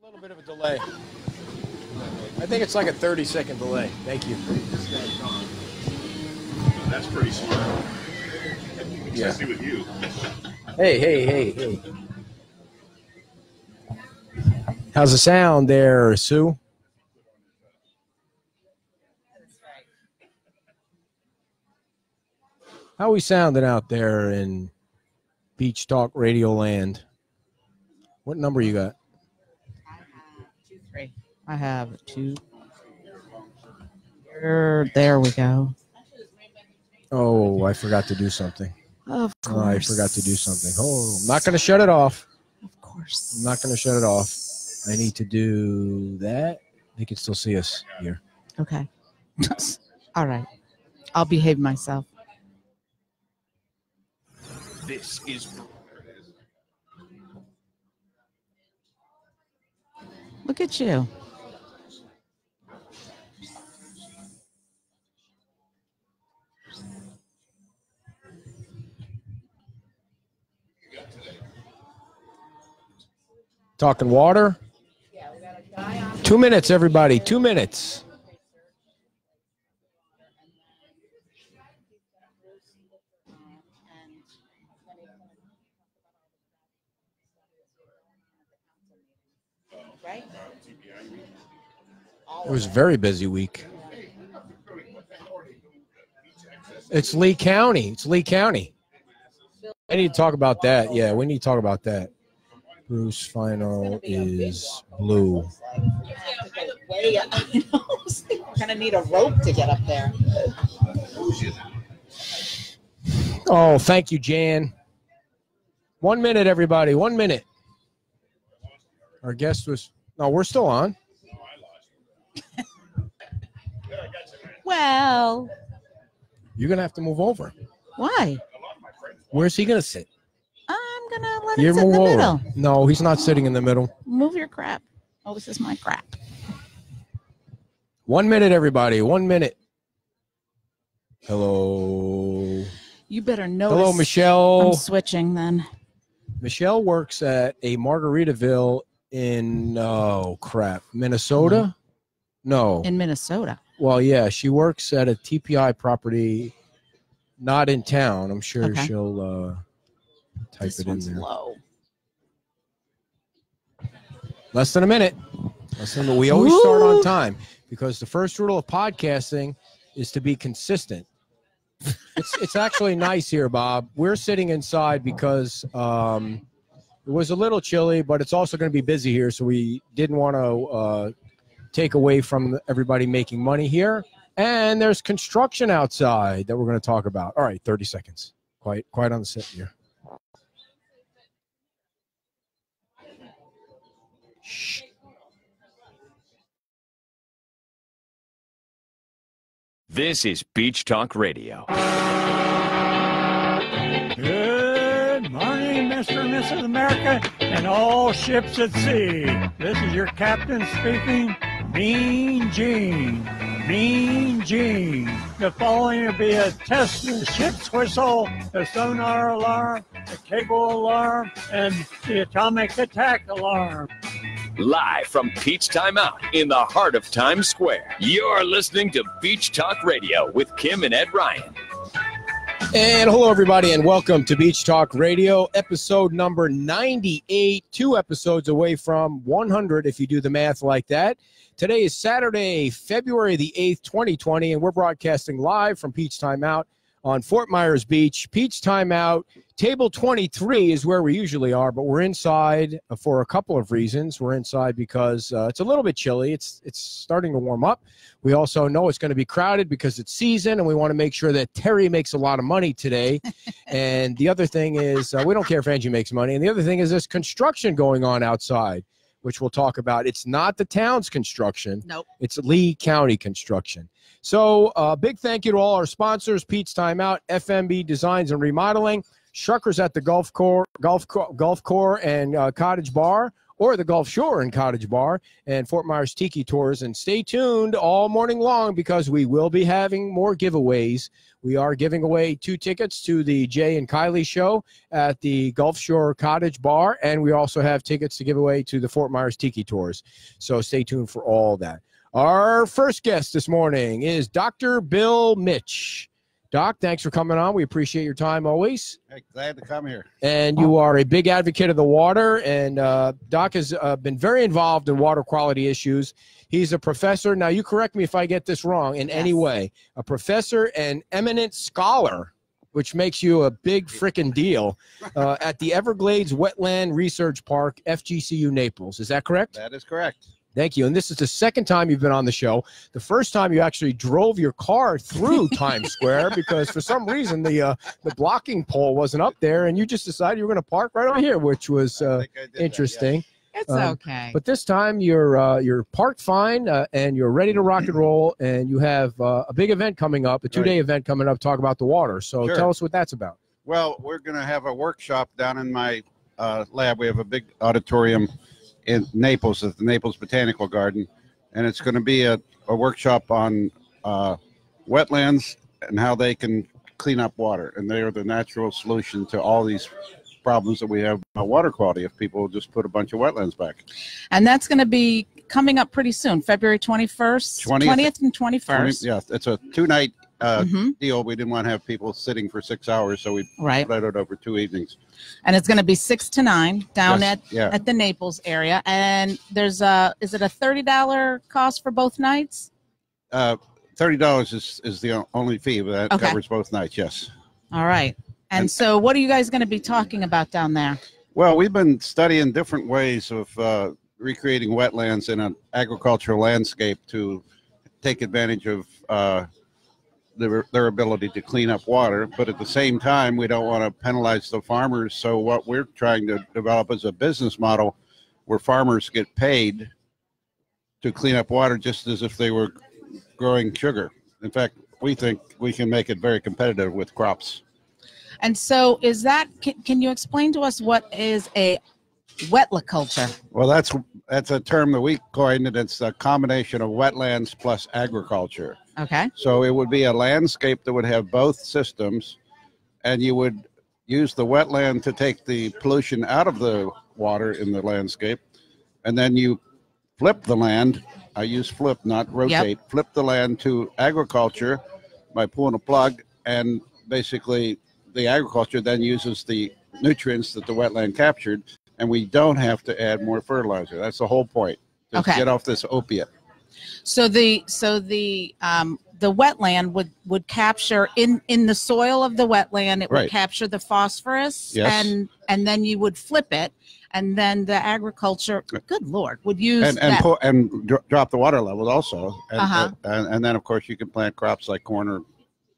A little bit of a delay. I think it's like a 30 second delay. Thank you. That's pretty smart. Yeah. Especially with you. Hey, hey, hey, hey. How's the sound there, Sue? How are we sounding out there in Beach Talk Radio Land? What number you got? Two, three. I have two. There, there we go. Oh, I forgot to do something. Of course. Oh, I forgot to do something. Oh, I'm not going to shut it off. Of course. I'm not going to shut it off. I need to do that. They can still see us here. Okay. All right. I'll behave myself. This is Look at you. Talking water. Two minutes, everybody. Two minutes. It was a very busy week. It's Lee County. It's Lee County. I need to talk about that. Yeah, we need to talk about that. Bruce final is blue. Way up. gonna need a rope to get up there. Oh, thank you, Jan. One minute, everybody. One minute. Our guest was. No, we're still on. Well, You're gonna have to move over. why? Where's he gonna sit? I'm gonna let You him sit in the over. middle. No, he's not sitting in the middle. Move your crap. Oh, this is my crap. One minute, everybody. One minute. Hello. You better know. Hello, Michelle. I'm switching then. Michelle works at a Margaritaville in oh crap, Minnesota. No. In Minnesota. Well, yeah, she works at a TPI property, not in town. I'm sure Okay. she'll uh, type This it in there. low. Less than a minute. Less than, we always start on time because the first rule of podcasting is to be consistent. it's it's actually nice here, Bob. We're sitting inside because um, it was a little chilly, but it's also going to be busy here, so we didn't want to uh, take away from everybody making money here. And there's construction outside that we're going to talk about. All right, 30 seconds. Quite quite on the set here. This is Beach Talk Radio. Good morning, Mr. and Mrs. America, and all ships at sea. This is your captain speaking, Mean Gene. Mean Gene. The following will be a test of the ship's whistle, the sonar alarm, the cable alarm, and the atomic attack alarm. Live from Pete's Time Out in the heart of Times Square. You're listening to Beach Talk Radio with Kim and Ed Ryan. And hello, everybody, and welcome to Beach Talk Radio, episode number 98, two episodes away from 100, if you do the math like that. Today is Saturday, February the 8th, 2020, and we're broadcasting live from Pete's Time Out on Fort Myers Beach. Pete's Time Out, table 23 is where we usually are, but we're inside for a couple of reasons. We're inside because uh, it's a little bit chilly, it's, it's starting to warm up. We also know it's going to be crowded because it's season, and we want to make sure that Terry makes a lot of money today. and the other thing is, uh, we don't care if Angie makes money. And the other thing is, there's construction going on outside, which we'll talk about. It's not the town's construction, Nope. it's Lee County construction. So, uh, big thank you to all our sponsors Pete's Timeout, FMB Designs and Remodeling, Shuckers at the Golf Core, Golf, Golf Corps and uh, Cottage Bar. Or the Gulf Shore and Cottage Bar and Fort Myers Tiki Tours. And stay tuned all morning long because we will be having more giveaways. We are giving away two tickets to the Jay and Kylie show at the Gulf Shore Cottage Bar, and we also have tickets to give away to the Fort Myers Tiki Tours. So stay tuned for all that. Our first guest this morning is Dr. Bill Mitsch. Doc, thanks for coming on. We appreciate your time always. Hey, glad to come here. And you are a big advocate of the water. And uh, Doc has uh, been very involved in water quality issues. He's a professor. Now, you correct me if I get this wrong in any way. A professor and eminent scholar, which makes you a big freaking deal, uh, at the Everglades Wetland Research Park, FGCU Naples. Is that correct? That is correct. Thank you. And this is the second time you've been on the show. The first time you actually drove your car through Times Square because for some reason the uh, the blocking pole wasn't up there, and you just decided you were going to park right over here, which was uh, think I did that, interesting. It's Um, okay. But this time you're uh, you're parked fine uh, and you're ready to rock and roll, and you have uh, a big event coming up, a two day Right. event coming up, talk about the water. So Sure. tell us what that's about. Well, we're going to have a workshop down in my uh, lab. We have a big auditorium in Naples at the Naples Botanical Garden, and it's going to be a, a workshop on uh, wetlands and how they can clean up water. And they are the natural solution to all these problems that we have about water quality if people just put a bunch of wetlands back. and that's going to be coming up pretty soon, February 21st, 20th 20th, and 20 21st. yeah, it's a two night uh, Mhm, deal. We didn't want to have people sitting for six hours, so we Right. spread it over two evenings. And it's going to be 6 to 9 down Yes, at, yeah. at the Naples area. And there's a, is it a $30 cost for both nights? Uh, thirty dollars is is the only fee, but that Okay. covers both nights. Yes. All right. And, And- so, what are you guys going to be talking about down there? Well, we've been studying different ways of uh, recreating wetlands in an agricultural landscape to take advantage of uh, their, their ability to clean up water. But at the same time, we don't want to penalize the farmers. So what we're trying to develop is a business model where farmers get paid to clean up water just as if they were growing sugar. In fact, we think we can make it very competitive with crops. And so, is that, can, can you explain to us what is a wetlaculture? Well, that's that's a term that we coined, and it's a combination of wetlands plus agriculture. Okay. So it would be a landscape that would have both systems, and you would use the wetland to take the pollution out of the water in the landscape, and then you flip the land. I use flip, not rotate. Flip the land to agriculture by pulling a plug, and basically the agriculture then uses the nutrients that the wetland captured, and we don't have to add more fertilizer. That's the whole point. Just Okay. get off this opiate. So the so the um the wetland would would capture in in the soil of the wetland it would Right. capture the phosphorus Yes. and and then you would flip it and then the agriculture good lord would use and and, that pour, and dro- drop the water levels also, and, Uh-huh. and and then of course you can plant crops like corn or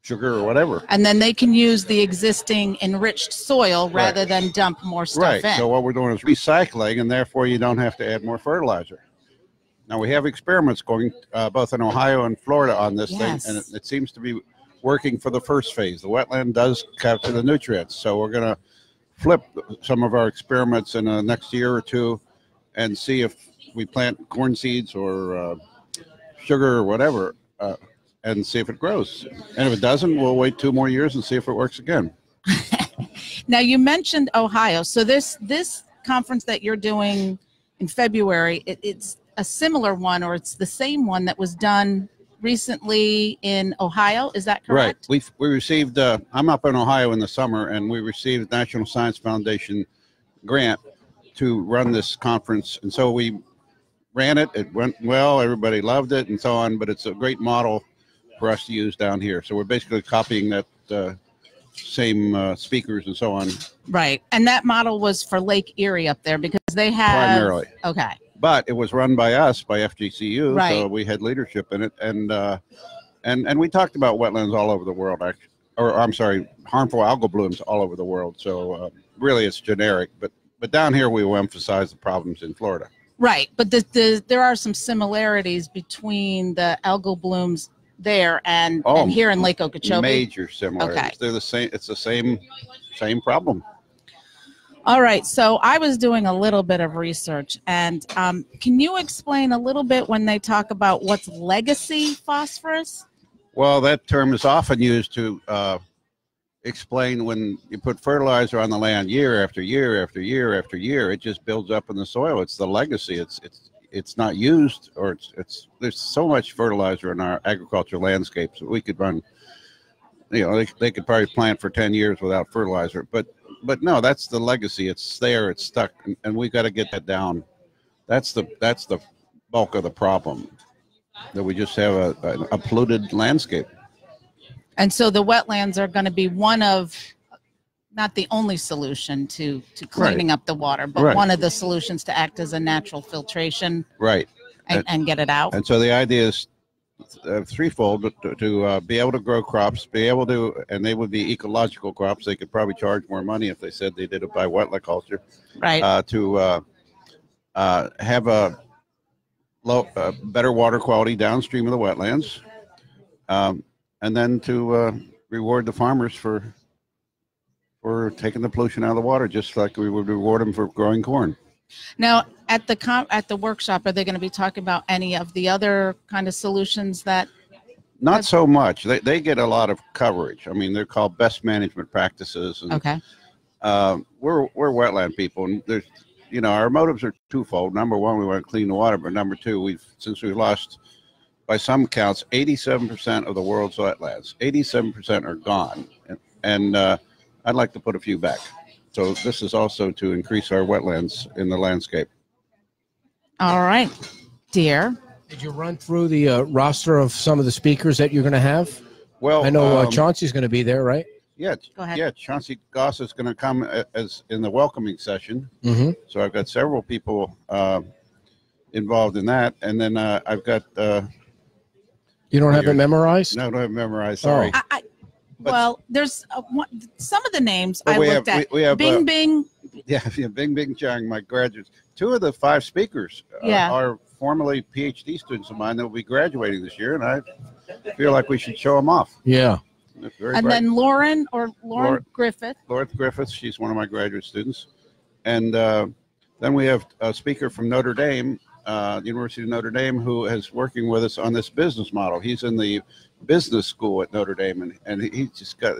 sugar or whatever. and then they can use the existing enriched soil rather than dump more stuff Right. in. So what we're doing is recycling, and therefore you don't have to add more fertilizer. Now we have experiments going uh, both in Ohio and Florida on this Yes. thing, and it, it seems to be working for the first phase. The wetland does capture the nutrients, so we're going to flip some of our experiments in the next year or two, and see if we plant corn seeds or uh, sugar or whatever, uh, and see if it grows. And if it doesn't, we'll wait two more years and see if it works again. Now you mentioned Ohio. So this this conference that you're doing in February, it, it's a similar one or it's the same one that was done recently in Ohio. Is that correct? Right. We we received. Uh, I'm up in Ohio in the summer, and we received National Science Foundation grant to run this conference, and so we ran it. It went well. Everybody loved it, and so on. But it's a great model for us to use down here. So we're basically copying that uh, same uh, speakers and so on Right. And that model was for Lake Erie up there because they have primarily. Okay. But it was run by us by FGCU, so we had leadership in it, and uh, and and we talked about wetlands all over the world, actually, or I'm sorry, harmful algal blooms all over the world. So uh, really, it's generic, but but down here we will emphasize the problems in Florida. Right. But the, the there are some similarities between the algal blooms there and, Oh, and here in Lake Okeechobee. Major similarities. Okay. They're the same. It's the same same problem. All right. So I was doing a little bit of research, and um, can you explain a little bit when they talk about what's legacy phosphorus? Well, that term is often used to uh, explain when you put fertilizer on the land year after year after year after year, it just builds up in the soil. It's the legacy. It's it's it's not used, or it's it's there's so much fertilizer in our agricultural landscapes that we could run. You know, they, they could probably plant for ten years without fertilizer, but but no, that's the legacy. It's there. It's stuck, and, and we got to get that down. That's the that's the bulk of the problem. That we just have a, a, a polluted landscape. And so the wetlands are going to be one of, not the only solution to to cleaning up the water, but Right. one of the solutions to act as a natural filtration Right. and, And- and get it out. And so the idea is uh, threefold to, to uh, be able to grow crops, be able to, and they would be ecological crops. They could probably charge more money if they said they did it by wetland culture. Right. Uh, to uh, uh, have a low, uh, better water quality downstream of the wetlands, um, and then to uh, reward the farmers for for taking the pollution out of the water, just like we would reward them for growing corn. Now, at the com- at the workshop, are they going to be talking about any of the other kind of solutions that? Not so much. They, they get a lot of coverage. I mean, they're called best management practices, and Okay. um, we're we're wetland people, and there's you know our motives are twofold. Number one, we want to clean the water, but number two, we've since we've lost by some counts 87% of the world's wetlands, 87% are gone, and, and uh, I'd like to put a few back. So this is also to increase our wetlands in the landscape. All right, dear. Did you run through the uh, roster of some of the speakers that you're going to have? Well, I know uh, um, Chauncey's going to be there, right? yeah, Go ahead. yeah. Chauncey Goss is going to come as in the welcoming session. Mm-hmm. So I've got several people uh, involved in that, and then uh, I've got uh, You don't have it memorized? no, I don't have memorized. Sorry, I, I, well, there's uh one, some of the names But I looked have- at. we- we have, Bing uh, Bing. yeah, yeah, Bing Bing Chang, my graduates. Two of the five speakers uh, Yeah. are formerly PhD students of mine that will be graduating this year, and I feel like we should show them off. Yeah. Very And bright. then Lauren or Lauren Griffith. Lauren- Griffith. She's one of my graduate students, and uh, then we have a speaker from Notre Dame, uh, University of Notre Dame, who is working with us on this business model. He's in the business school at Notre Dame, and, and he's just got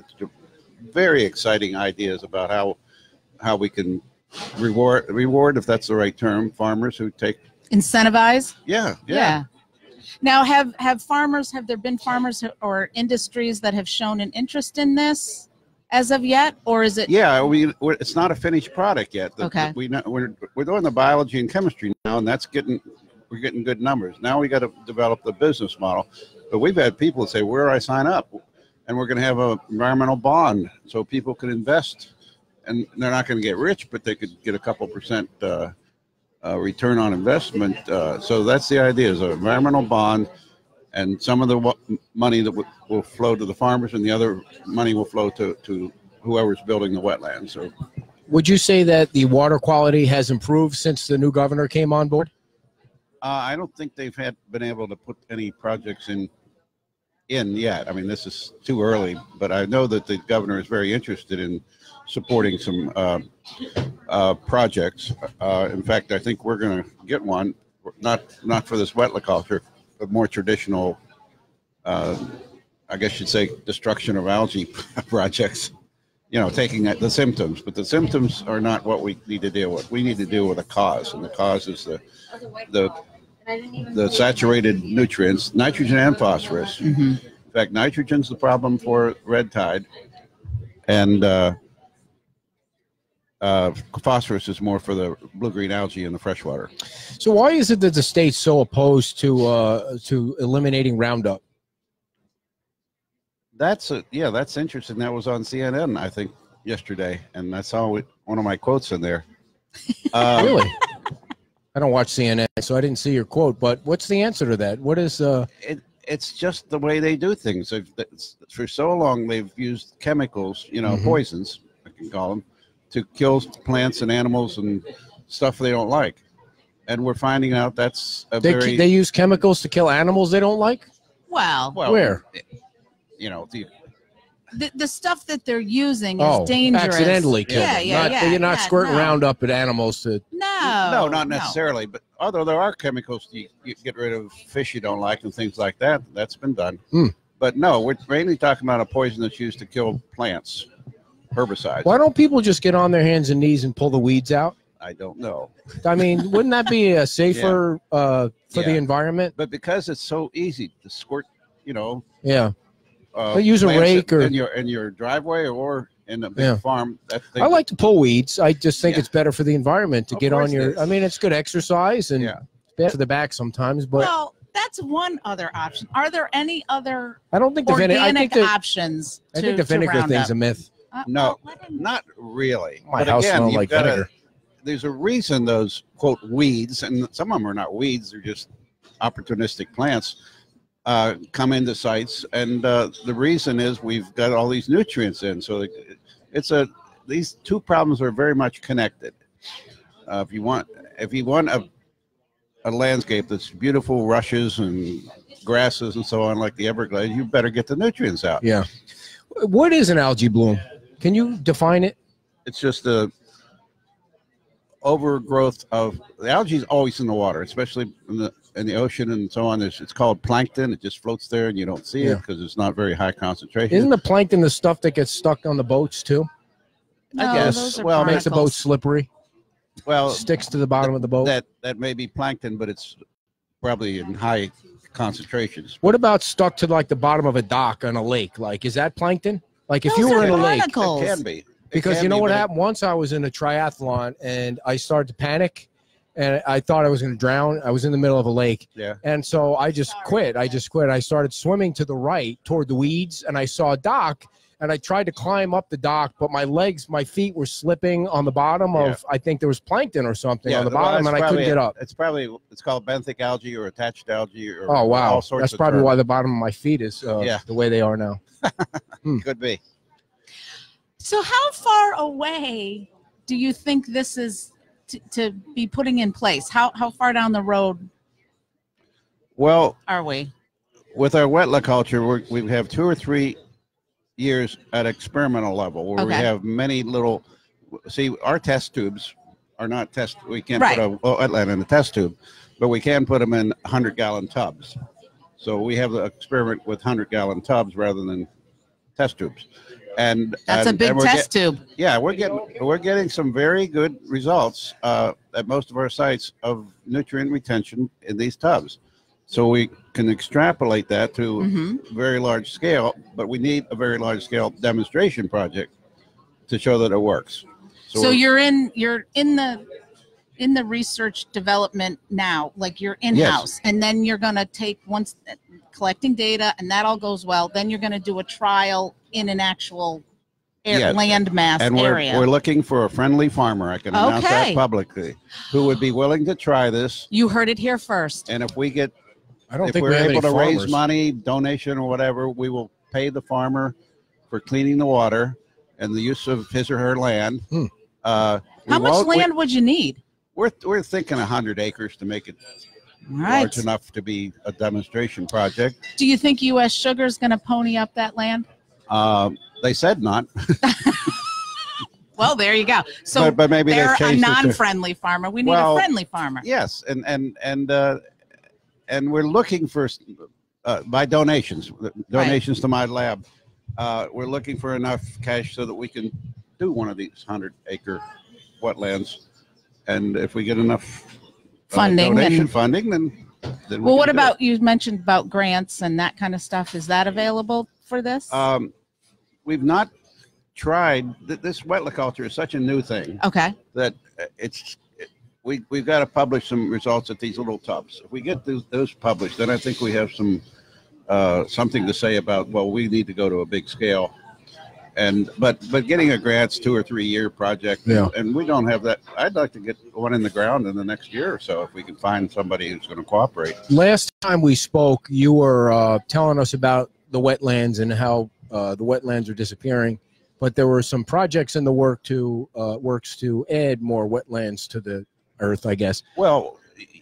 very exciting ideas about how how we can reward reward if that's the right term farmers who take Incentivize. yeah Yeah. Now, have have farmers? Have there been farmers or industries that have shown an interest in this as of yet, or is it? Yeah, we we're, it's not a finished product yet. The- Okay. we know, we're we're doing the biology and chemistry now, and that's getting we're getting good numbers. Now we got to develop the business model. But we've had people say, "Where do I sign up?" And we're going to have a environmental bond so people can invest, and they're not going to get rich, but they could get a couple percent uh, uh, return on investment. Uh, so that's the idea: is an environmental bond. And some of the wa- money that will, will flow to the farmers, and the other money will flow to, to whoever's building the wetlands. So Would you say that the water quality has improved since the new governor came on board? uh, I don't think they've had been able to put any projects in in yet. I mean, this is too early, but I know that the governor is very interested in supporting some uh, uh, projects. Uh, in fact, I think we're going to get one, not not for this wetland culture, but more traditional. Uh, I guess you'd say destruction of algae projects. You know, taking the symptoms, but the symptoms are not what we need to deal with. We need to deal with the cause, and the cause is the the the saturated nutrients, nitrogen and phosphorus. Mhm. In fact, nitrogen's the problem for red tide, and uh, uh, phosphorus is more for the blue-green algae in the freshwater. So why is it that the state's so opposed to uh, to eliminating Roundup? That's a, yeah, that's interesting. That was on CNN, I think, yesterday, and I saw one of my quotes in there. Uh, Really? I don't watch CNN, so I didn't see your quote. But what's the answer to that? What is uh? it, it's just the way they do things. They've, for so long, they've used chemicals, you know, Mhm. poisons, I can call them, to kill plants and animals and stuff they don't like. And we're finding out that's a They very they use chemicals to kill animals they don't like. Well, well, Where? You know, the, the, the stuff that they're using is Oh, dangerous. accidentally kill Yeah, yeah, not, yeah, You're not yeah, squirting no. Roundup at animals to. No, no, not necessarily. But although there are chemicals to get rid of fish you don't like and things like that, that's been done. Hmm. But no, we're mainly talking about a poison that's used to kill plants, herbicides. Why don't people just get on their hands and knees and pull the weeds out? I don't know. I mean, wouldn't that be a safer uh, for the environment? But because it's so easy to squirt, you know, Yeah. uh, But use a rake or- in your in your driveway or in a big Yeah. farm. That they, I like to pull weeds. I just think Yeah. it's better for the environment to Of get on your. I mean, it's good exercise and Yeah. it's bad for the back sometimes, but well, that's one other option. Are there any other I don't think the vinegar. I organic think the, options? I to, think the vinegar Roundup? thing's a myth. Uh, No. well, not really. My but house again, smelled like gotta- vinegar. There's a reason those quote weeds, and some of them are not weeds; they're just opportunistic plants. Uh, come into sites, and uh, the reason is we've got all these nutrients in. So it- it's a these two problems are very much connected. Uh, if you want, if you want a a landscape that's beautiful rushes and grasses and so on, like the Everglades, you better get the nutrients out. Yeah. What is an algae bloom? Can you define it? It's just the overgrowth of the algae is always in the water, especially in the in the ocean and so on. There's, it's called plankton. It just floats there and you don't see Yeah. it because it's not very high concentration. Isn't the plankton the stuff that gets stuck on the boats too? no, guess. those are Well, Makes the boat slippery. well, Sticks to the bottom of the boat. that that may be plankton, but it's probably in high concentrations. What about stuck to like the bottom of a dock on a lake? Like, is that plankton? Like, if you were in a lake. It can be. It because can you know be, what happened? Once i was in a triathlon and i started to panic and i thought i was going to drown. I was in the middle of a lake. Yeah. and so i just quit. I just quit. I started swimming to the right toward the weeds and i saw a dock and i tried to climb up the dock but my legs my feet were slipping on the bottom of i think there was plankton or something on the well, bottom it's and i couldn't get up. It's probably it's called benthic algae or attached algae or oh wow. all sorts that's of probably terms. why the bottom of my feet is uh, Yeah. the way they are now. Could be. So, how far away do you think this is to, to be putting in place? How how far down the road Well, are we? with our wetland culture, we have two or three years at experimental level where we have many little. See, our test tubes are not test. We can't Right. put a wetland in a test tube, but we can put them in hundred gallon tubs. So we have the experiment with hundred gallon tubs rather than test tubes, and That's a big and test tube. yeah, we're getting we're getting some very good results uh, at most of our sites of nutrient retention in these tubs. So we can extrapolate that to hmm very large scale, but we need a very large scale demonstration project to show that it works. So, we're- you're in you're in the in the research development now, like you're in house, and then you're gonna take once collecting data, and that all goes well. Then you're gonna do a trial in an actual air, Yes. land mass and we're, area. we're looking for a friendly farmer. I can announce Okay. that publicly, who would be willing to try this. you heard it here first. And if we get i don't if think we're we able to any raise money, donation or whatever, we will pay the farmer for cleaning the water and the use of his or her land. Hmm. Uh, How much won't- we- land would you need? We're we're thinking hundred acres to make it right. large enough to be a demonstration project. Do you think U.S. Sugar is going to pony up that land? Um, they said not, Well, there you go. So but, but maybe they're a changed it. to- non-friendly farmer. We need Well, a friendly farmer. Yes, and and and uh, and we're looking for uh, by donations, donations to my lab. Uh, we're looking for enough cash so that we can do one of these hundred acre wetlands, and if we get enough uh, Funding donation and- funding, then then. we Well, what about you mentioned about grants and that kind of stuff? Is that available for this? Um, we've not tried. th- This wetland culture is such a new thing okay. that uh, it's. It, we we've got to publish some results at these little tubs. If we get those, those published, then I think we have some uh, something to say about. Well, we need to go to a big scale, and but but getting a grant's two or three year project. Yeah. and we don't have that. I'd like to get one in the ground in the next year or so if we can find somebody who's going to cooperate. last time we spoke, you were uh, telling us about the wetlands and how uh, the wetlands are disappearing, but there were some projects in the work to uh, works to add more wetlands to the earth. I guess. Well,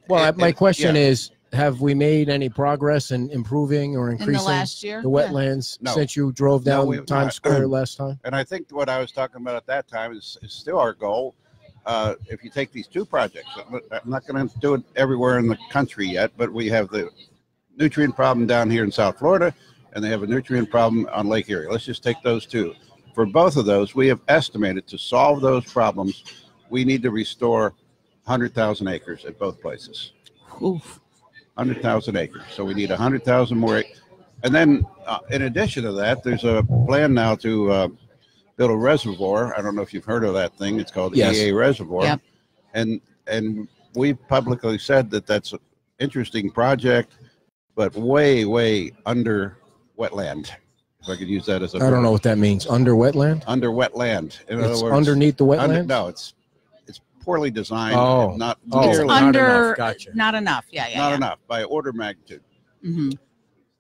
Well, it- my it- question yeah. is, have we made any progress in improving or in the increasing last year. the Yeah. wetlands No. since you drove down we have Times not. Square last time? And I think what I was talking about at that time is, is still our goal. Uh, if you take these two projects, I'm I'm not going to do it everywhere in the country yet, but we have the nutrient problem down here in South Florida, and they have a nutrient problem on Lake Erie. Let's just take those two. For both of those, we have estimated to solve those problems, we need to restore 100,000 acres at both places. Oof. 100,000 acres. So we need 100,000 more. ac- And then, uh, in addition to that, there's a plan now to uh, build a reservoir. I don't know if you've heard of that thing. It's called Yes. EA Reservoir. Yep. And and we publicly said that that's an interesting project, but way way under wetland. If I could use that as a I don't know what that means. Under wetland? under wetland. In It's other words, underneath the wetland? under, no, it's it's poorly designed. Oh. and not Oh, It's nearly, not under- enough. Gotcha. Not enough. Yeah, yeah. not yeah. enough by order of magnitude. Mhm.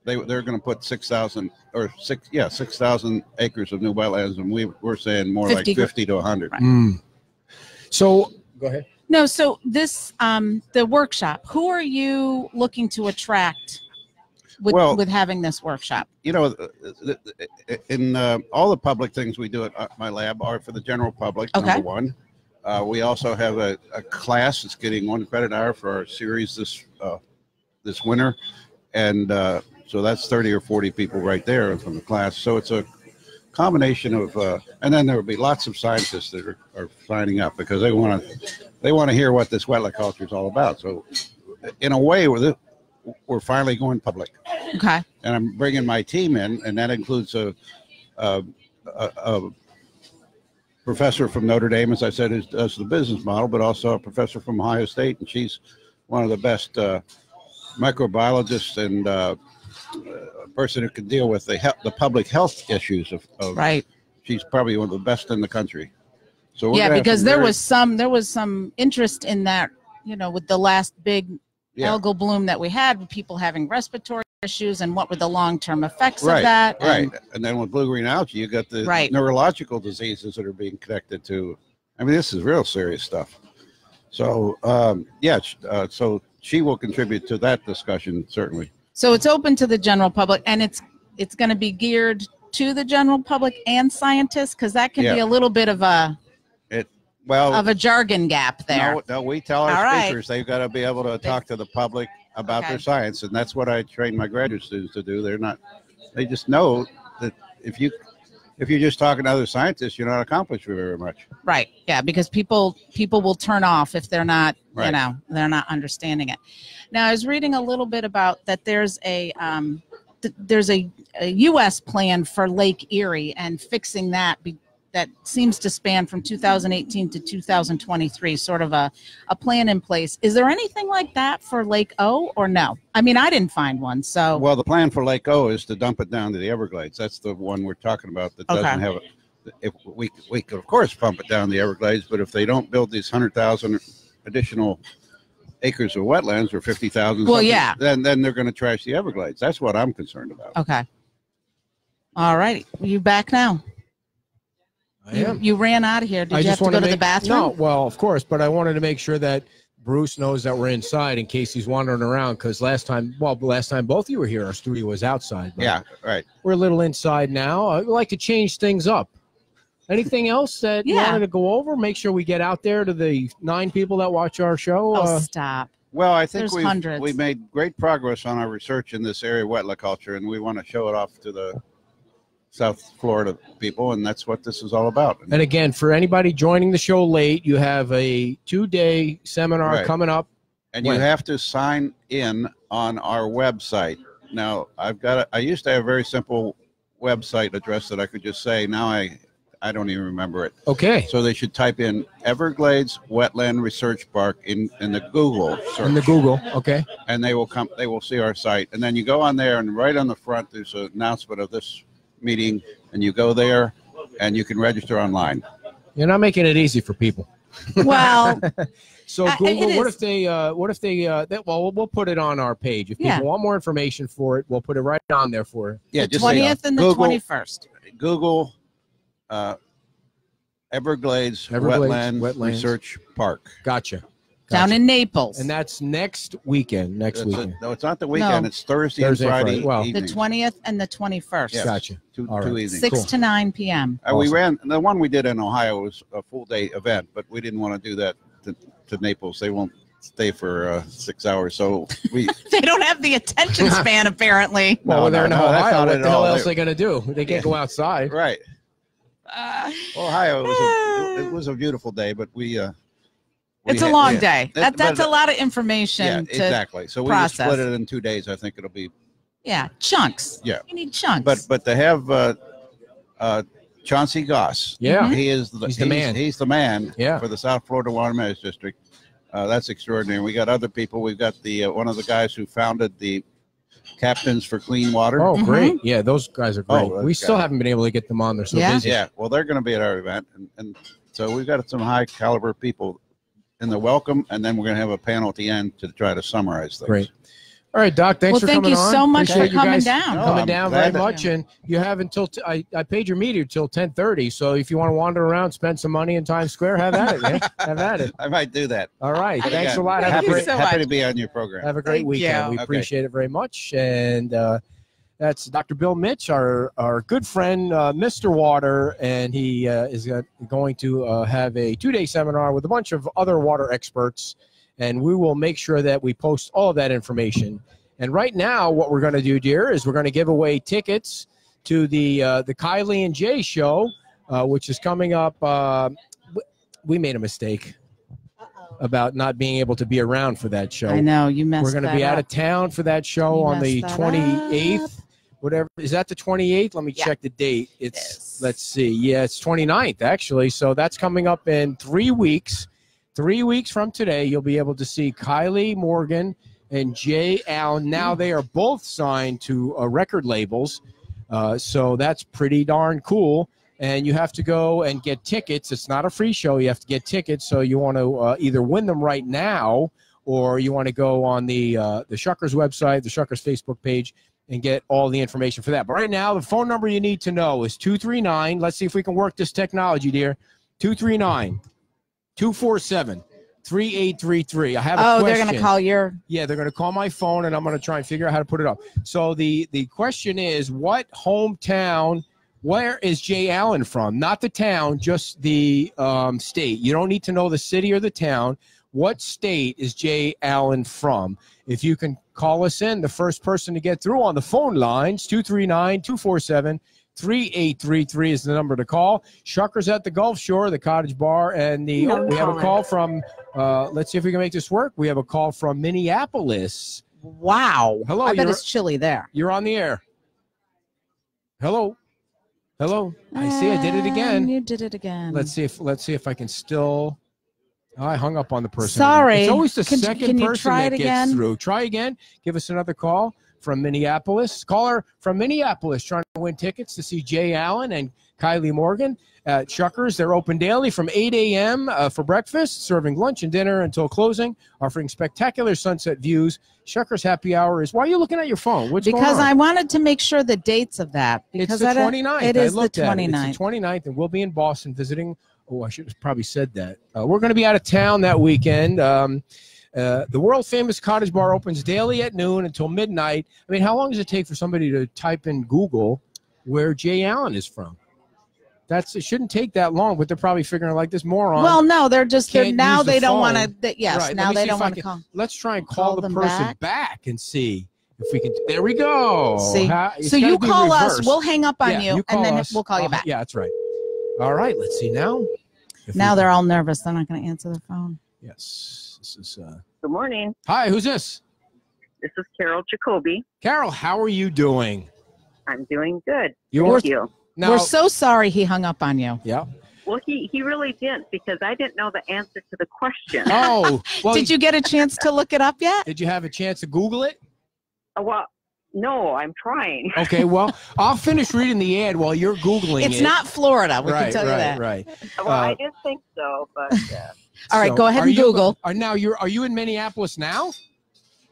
they they're going to put six thousand or six yeah six thousand acres of new wetlands, and we we're saying more 50 like fifty to hundred. Right. Mm. So go ahead. No, so this um the workshop, who are you looking to attract with Well- with having this workshop? You know, in uh, all the public things we do at uh, my lab are for the general public. Okay. Number one, uh, we also have a, a class that's getting one credit hour for our series this uh, this winter, and uh, so that's thirty or forty people right there from the class. So it's a combination of, uh, and then there will be lots of scientists that are, are signing up because they want to they want to hear what this wetland culture is all about. So, in a way, we're we're finally going public Okay. and I'm bringing my team in, and that includes a, a, a, a professor from Notre Dame, as I said, who does the business model, but also a professor from Ohio State, and she's one of the best uh, microbiologists and uh, a person who can deal with the he- the public health issues of, of. Right. She's probably one of the best in the country. So Yeah, because there very- was some there was some interest in that, you know, with the last big Yeah. algal bloom that we had, with people having respiratory issues and what were the long-term effects Right, of that. right, and- and then with blue green algae, you got the Right. neurological diseases that are being connected to. I mean, this is real serious stuff. So, um, yeah, uh, so she will contribute to that discussion certainly. So it's open to the general public and it's it's going to be geared to the general public and scientists because that can be a little bit of a Well, of a jargon gap there. no, no, we tell our All right. speakers they've got to be able to talk to the public about Okay. their science, and that's what I train my graduate students to do. They're not, they just know that if you if you're just talking to other scientists, you're not accomplishing very much. Right. Yeah, because people people will turn off if they're not, you know, they're not understanding it. Now, I was reading a little bit about that there's a um th- there's a, a US plan for Lake Erie and fixing that be, that seems to span from 2018 to 2023, sort of a a plan in place. Is there anything like that for Lake O or no? I mean, I didn't find one. So, Well, the plan for Lake O is to dump it down to the Everglades. That's the one we're talking about that Okay. doesn't have. A, if we we could of course pump it down the Everglades, but if they don't build these hundred thousand additional acres of wetlands or fifty thousand, Well, yeah. then then they're going to trash the Everglades. That's what I'm concerned about. okay. All right. You back now? I You, you ran out of here. Did I you have to go to the bathroom? No, well, of course, but I wanted to make sure that Bruce knows that we're inside in case he's wandering around. Because last time, well, last time both of you were here, our studio was outside. but Yeah, right. we're a little inside now. I'd like to change things up. Anything else that you Yeah. wanted to go over? Make sure we get out there to the nine people that watch our show. Oh, Uh, stop. Well, I think we've hundreds. we made great progress on our research in this area of wetland culture, and we want to show it off to the South Florida people, and that's what this is all about. and again, for anybody joining the show late, you have a two-day seminar Right. coming up. and you have to sign in on our website. Now, I've got a, I used to have a very simple website address that I could just say. Now I I don't even remember it. Okay. So they should type in Everglades Wetland Research Park in in the Google search, In the Google. Okay. and they will come. They will see our site, and then you go on there, and right on the front there's an announcement of this meeting, and you go there, and you can register online. You're not making it easy for people. Well, So Uh, it Google, what is. if they, uh, what if they, uh, that, well, we'll put it on our page. If people Yeah. want more information for it, we'll put it right on there for you. Yeah, the just say, twentieth and the Google- twenty-first. Google uh, Everglades, Everglades Wetland, Wetlands. Research Park. Gotcha. Down in Naples. and that's next weekend. Next It's a- weekend. no, it's not the weekend. No. It's Thursday, Thursday and and Friday. Friday. Well- the evenings. 20th and the 21st. Yes. Gotcha. Two, All two right. evenings. 6 Cool. to 9 p.m. Uh, we Awesome. ran the one we did in Ohio was a full day event, but we didn't want to do that to, to Naples. They won't stay for uh, six hours, so we They don't have the attention span, apparently. Well, No, they're in no, no, that's Ohio. not What it the hell all. else are They- they going to do? They can't go outside. right. Uh, Ohio was a, it was a beautiful day, but we. Uh, we it's a long yeah. day. That- That, that's but- a lot of information Yeah, to, exactly. So we process. split it in two days. I think it'll be. yeah, chunks. Yeah. You need chunks. But but to have uh, uh, Chauncey Goss, Yeah. he is the He's the man. He's the man. Yeah. For the South Florida Water Management District, uh, that's extraordinary. We got other people. We've got the uh, one of the guys who founded the Captains for Clean Water. Oh, Mhm. great. Yeah, those guys are great. Oh, we still guys. haven't been able to get them on. They're so Yeah. busy. Yeah, well, they're going to be at our event, and, and so we've got some high caliber people in the welcome, and then we're going to have a panel at the end to try to summarize things. Great. All right, Doc. Thanks well, for thank coming on. Thank you so much for Appreciate you coming down. No, Coming I'm down glad very that- much, and you have until t- I, I paid your meter till ten thirty. So if you want to wander around, spend some money in Times Square, have at it, man. have at it. I might do that. All right. But Thanks again, a lot. Have Happy, a great so happy much. to be on your program. have a great Thank weekend. you. We Okay. appreciate it very much. And uh, that's Dr. Bill Mitsch, our our good friend, uh, Mr. Water, and he uh, is uh, going to uh, have a two day seminar with a bunch of other water experts, and we will make sure that we post all of that information. And right now, what we're going to do, dear, is we're going to give away tickets to the uh, the Kylie and Jay show, uh, which is coming up. Uh, we made a mistake about not being able to be around for that show. I know you messed We're going to be out of town for that show You on the 28th. up. Whatever. Is that the 28th? Let me Yeah. check the date. It's, Yes. let's see. Yeah, it's 29th, actually. So that's coming up in three weeks. Three weeks from today, you'll be able to see Kylie Morgan and Jay Allen. Now they are both signed to uh, record labels. Uh, so that's pretty darn cool. And you have to go and get tickets. It's not a free show. You have to get tickets. So you want to uh, either win them right now or you want to go on the uh, the Shuckers website, the Shuckers Facebook page, and get all the information for that. But right now, the phone number you need to know is 239. Let's see if we can work this technology, dear. 239 247 3833. I have a Oh, question. they're going to call your. Yeah, they're going to call my phone, and I'm going to try and figure out how to put it up. So the the question is, what hometown? Where is Jay Allen from? Not the town, just the um, state. You don't need to know the city or the town. What state is Jay Allen from? If you can call us in, the first person to get through on the phone lines, 239 247 3833 is the number to call. Shuckers at the Gulf Shore, the Cottage Bar, and the. No oh, we have a call from, uh, let's see if we can make this work. We have a call from Minneapolis. Wow. Hello, I bet it's chilly there. You're on the air. Hello. Hello. I see I did it And again. You did it again. Let's see if let's see if I can still I hung up on the person. Sorry. It's always the Can- second can you person try that gets again? through. Try again. Give us another call from Minneapolis. Caller from Minneapolis trying to win tickets to see Jay Allen and Kylie Morgan at Shuckers. They're open daily from 8 a.m. Uh, for breakfast, serving lunch and dinner until closing, offering spectacular sunset views. Shuckers Happy Hour is. Why are you looking at your phone? What's because? I wanted to make sure the dates of that. Because it's the I don't- 29th. It is the looked at it. It's the 29th, and we'll be in Boston visiting. Oh, I should have probably said that. Uh, we're going to be out of town that weekend. Um, uh, the world famous Cottage Bar opens daily at noon until midnight. I mean, how long does it take for somebody to type in Google where Jay Allen is from? That's it. Shouldn't take that long, but they're probably figuring like this moron. Well, no, they're just they're, now use the they don't want to. Yes, Right, now they don't want to call. let's try and call, call the person back. back. and see if we can. There we go. See, so you call us. We'll hang up on Yeah, you, call and then us. we'll call you Uh, back. Yeah, that's right. All right, let's see now. If Now we- they're all nervous. They're not going to answer the phone. Yes, this is. Uh, Good morning. hi, who's this? This is Carol Jacoby. Carol. How are you doing? I'm doing good. You Thank are you. now. We're so sorry he hung up on you. yeah. Well, he, he really didn't because I didn't know the answer to the question. Oh, well. Did you get a chance to look it up yet? Did you have a chance to Google it? Uh, well, no, I'm trying. Okay. Well, I'll finish reading the ad while you're googling It's it. not Florida. We right, can tell you right, that. right. Well, I didn't think so, but uh, All right, So, go ahead and you- Google. Are now you're are you in Minneapolis now?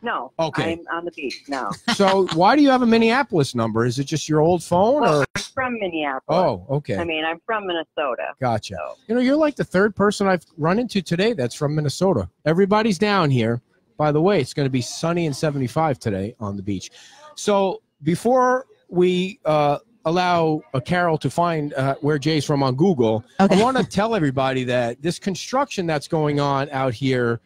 No. Okay. I'm on the beach now. So why do you have a Minneapolis number? Is it just your old phone Well, or? I'm from Minneapolis. Oh, okay. I mean, I'm from Minnesota. Gotcha. So You know, you're like the third person I've run into today that's from Minnesota. Everybody's down here. By the way, it's going to be sunny and 75 today on the beach. So before we uh, allow uh, Carol to find uh, where Jay's from on Google, Okay. I want to tell everybody that this construction that's going on out here,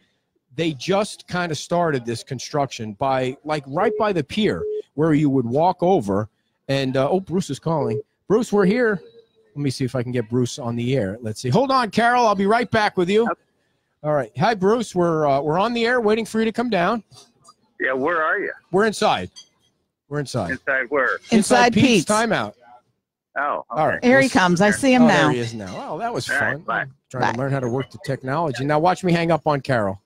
they just kind of started this construction by like right by the pier where you would walk over and uh, oh, Bruce is calling. Bruce, we're here. Let me see if I can get Bruce on the air. Let's see. Hold on, Carol. I'll be right back with you. All right. Hi, Bruce. We're uh, we're on the air, waiting for you to come down. Yeah, where are you? We're inside. We're inside. Inside where? Inside Pete's. Time Out. Oh, All right. Here he comes. I see him oh, now. There he is now. Oh, that was All right, fun. bye. Trying Bye. to learn how to work the technology. Now watch me hang up on Carol.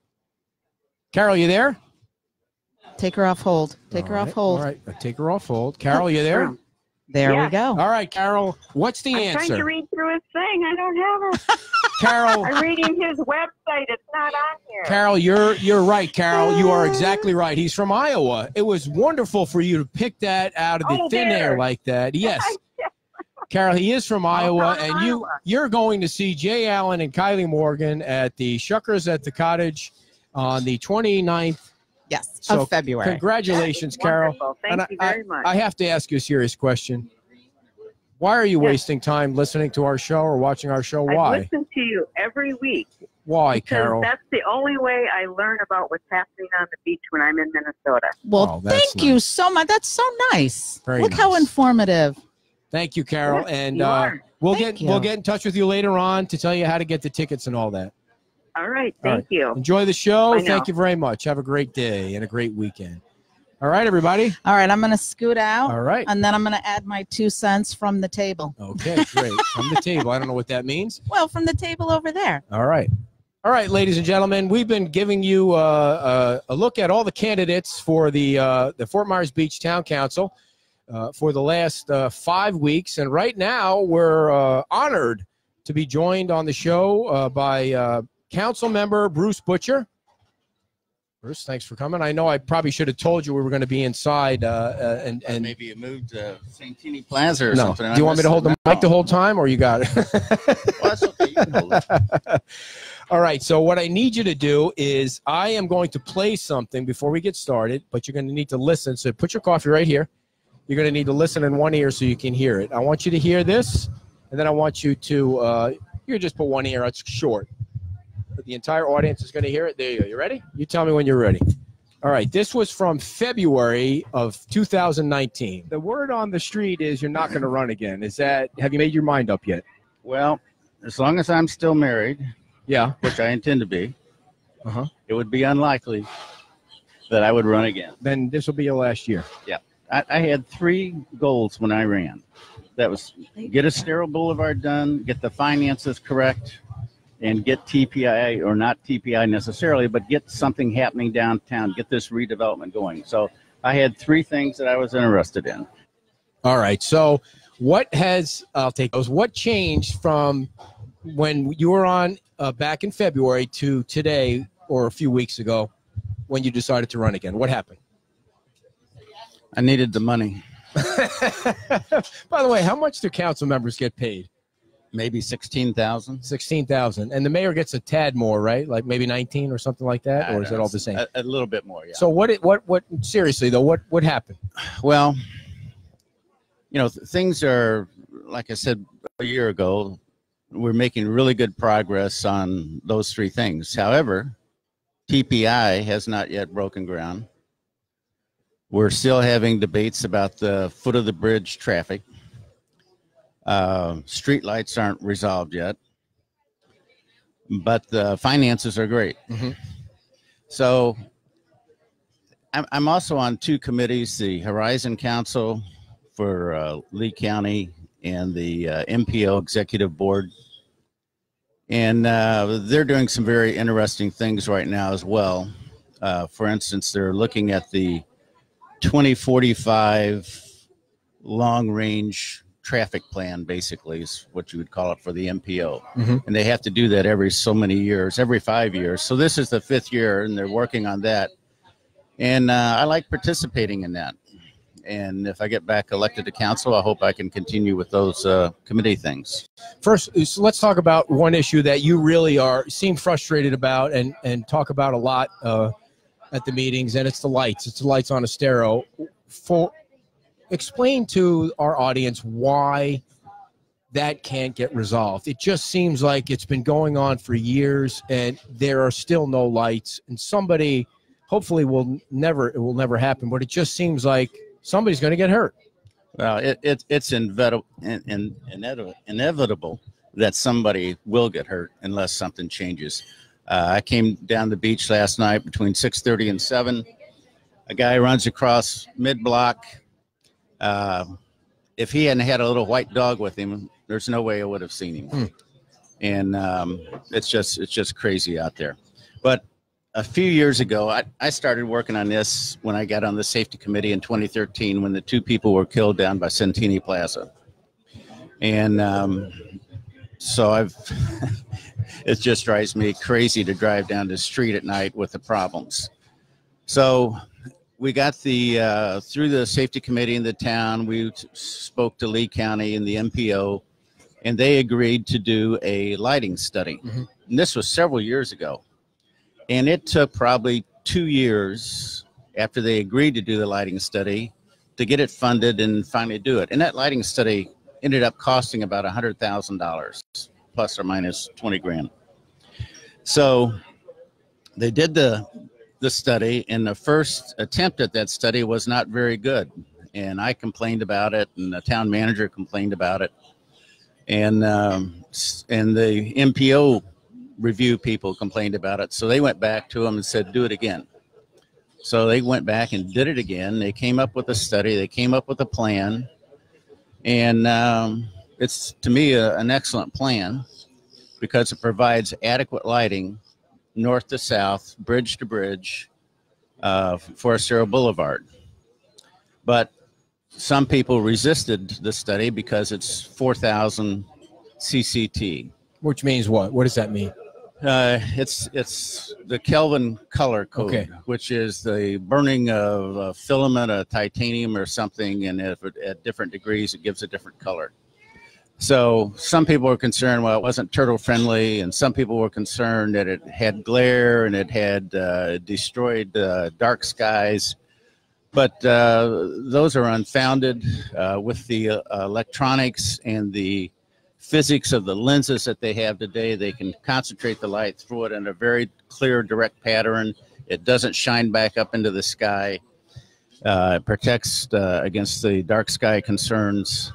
Carol, you there? Take her off hold. Take All her off hold. All right. Take her off hold. Carol, oh, you there? There Yeah. we go. All right, Carol. What's the answer? I'm trying to read through his thing. I don't have it. Carol, I'm reading his website. It's not on here. Carol, you're you're right, Carol. You are exactly right. He's from Iowa. It was wonderful for you to pick that out of the Oh, thin air like that. Yes. Carol, he is from Iowa, and you Iowa. you're going to see Jay Allen and Kylie Morgan at the Shuckers at the Cottage on the 29th. Yes, So, of February. Congratulations, Carol. Thank And you I- very much. I have to ask you a serious question. Why are you Yes. wasting time listening to our show or watching our show? Why? I Why? listen to you every week Why, because Carol? that's the only way I learn about what's happening on the beach when I'm in Minnesota. well, Oh, that's thank you so much. That's so nice. Very Look how informative. Thank you, Carol. Yes, And you uh, we'll Thank get you. we'll get in touch with you later on to tell you how to get the tickets and all that. All right. All Thank you. Enjoy the show. I know. Thank you very much. Have a great day and a great weekend. All right, everybody. All right, I'm going to scoot out All right. and then I'm going to add my two cents from the table. Okay, great. From the table. I don't know what that means. Well, from the table over there. All right. All right, ladies and gentlemen, we've been giving you uh, uh, a look at all the candidates for the uh, the Fort Myers Beach Town Council uh, for the last uh, five weeks, and right now we're uh, honored to be joined on the show uh, by uh, Council Member Bruce Butcher. Bruce, thanks for coming. I know I probably should have told you we were going to be inside, uh, uh, and and maybe you moved to Santini Plaza or no. something. Do you want me to hold the mic the whole time, or you got it? Well, okay. You. All right. So what I need you to do is I am going to play something before we get started, but you're going to need to listen. So put your coffee right here. You're going to need to listen in one ear so you can hear it. I want you to hear this, and then I want you to uh, you just put one ear. It's short, the entire audience is going to hear it. There you go. You ready? You tell me when you're ready. All right. This was from February of 2019. The word on the street is you're not going to run again. Is that? Have you made your mind up yet? Well, as long as I'm still married, Yeah. which I intend to be, Uh-huh. it would be unlikely that I would run again. Then this will be your last year. I, I had three goals when I ran. That was get Estero boulevard done, get the finances correct, and get TPI or not TPI necessarily, but get something happening downtown, get this redevelopment going. So I had three things that I was interested in. All right. So, what has I'll take those. What changed from when you were on uh, back in February to today, or a few weeks ago, when you decided to run again? What happened? I needed the money, By the way, how much do council members get paid? Maybe sixteen thousand. Sixteen thousand, and the mayor gets a tad more, right? Like maybe nineteen or something like that, or is it all the same? A, a little bit more, yeah. So what? It, what? What? Seriously though, what? What happened? Well, you know, th- things are like I said a year ago. We're making really good progress on those three things. However, TPI has not yet broken ground. We're still having debates about the foot of the bridge traffic. Uh, street lights aren't resolved yet, but the finances are great. Mhm. So I'm, I'm also on two committees the Horizon Council for uh, Lee County and the uh, MPO Executive Board. And uh, they're doing some very interesting things right now as well. Uh, for instance, they're looking at the 2045 long range traffic plan, basically, is what you would call it for the MPO. Mhm. And they have to do that every so many years, every five years. So this is the fifth year, and they're working on that and uh, I like participating in that. And if I get back elected to council, I hope I can continue with those uh, committee things. First, so let's talk about one issue that you really are seem frustrated about and and talk about a lot uh, at the meetings, and it's the lights. It's the lights on Estero. For explain to our audience why that can't get resolved. It just seems like it's been going on for years, and there are still no lights. And somebody, hopefully, will never it will never happen. But it just seems like somebody's going to get hurt. Well, it, it it's inevitable, in, in, inevitable, inevitable that somebody will get hurt unless something changes. Uh, I came down the beach last night between 6:30 and 7. A guy runs across mid block. Uh, if he hadn't had a little white dog with him, there's no way I would have seen him. Hmm. And um, it's just it's just crazy out there. But a few years ago, I, I started working on this when I got on the safety committee in 2013 when the two people were killed down by Santini Plaza. And um, so I've, it just drives me crazy to drive down the street at night with the problems. So we got the, uh, through the safety committee in the town, we spoke to Lee County and the MPO, and they agreed to do a lighting study. Mhm. And this was several years ago. And it took probably two years after they agreed to do the lighting study to get it funded and finally do it. And that lighting study ended up costing about a $100,000 plus or minus 20 grand. So they did the the study and the first attempt at that study was not very good. And I complained about it and the town manager complained about it. And um, and the MPO review people complained about it. So they went back to them and said, do it again. So they went back and did it again. They came up with a study, they came up with a plan. And um, it's to me a, an excellent plan because it provides adequate lighting north to south, bridge to bridge uh, for Estero Boulevard. But some people resisted the study because it's 4,000 CCT. Which means what? What does that mean? Uh, it's it's the Kelvin color code, Okay. which is the burning of a filament of titanium or something, and if it, at different degrees, it gives a different color. So some people were concerned, well, it wasn't turtle friendly, and some people were concerned that it had glare and it had uh, destroyed uh, dark skies. But uh, those are unfounded uh, with the uh, electronics and the physics of the lenses that they have today. They can concentrate the light through it in a very clear, direct pattern. It doesn't shine back up into the sky. Uh, it protects against the dark sky concerns.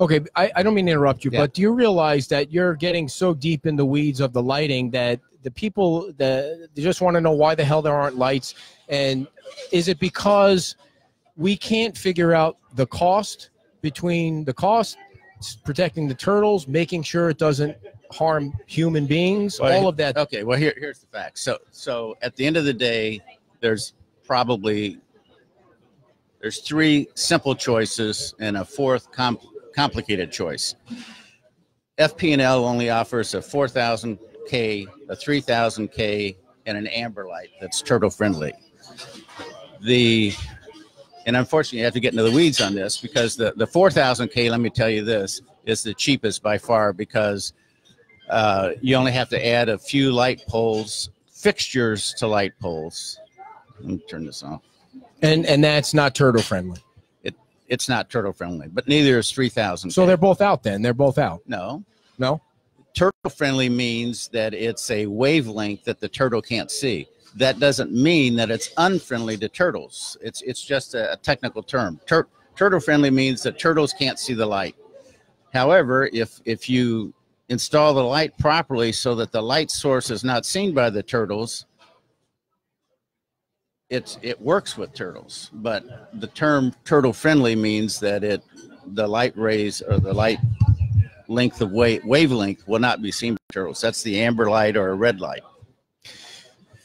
Okay, I, I don't mean to interrupt you, Yeah. but do you realize that you're getting so deep in the weeds of the lighting that the people that they just want to know why the hell there aren't lights, and is it because we can't figure out the cost between the cost protecting the turtles, making sure it doesn't harm human beings, Well, all of that. Okay, well here here's the fact. So so at the end of the day, there's probably there's three simple choices and a fourth com- complicated choice. FP&L only offers a 4000K, a 3000K, and an amber light that's turtle friendly. The and unfortunately, you have to get into the weeds on this because the, the 4000K, let me tell you this, is the cheapest by far because uh, you only have to add a few light poles, fixtures to light poles. Let me turn this off. and and that's not turtle friendly. It's not turtle friendly, but neither is 3000. So they're both out. Then they're both out. no. No. Turtle friendly means that it's a wavelength that the turtle can't see. That doesn't mean that it's unfriendly to turtles. It's it's just a, technical term. Tur- turtle friendly means that turtles can't see the light. However, if if you install the light properly so that the light source is not seen by the turtles, it's it works with turtles. But the term turtle friendly means that it the light rays or the light length of wave wavelength will not be seen by turtles. That's the amber light or a red light.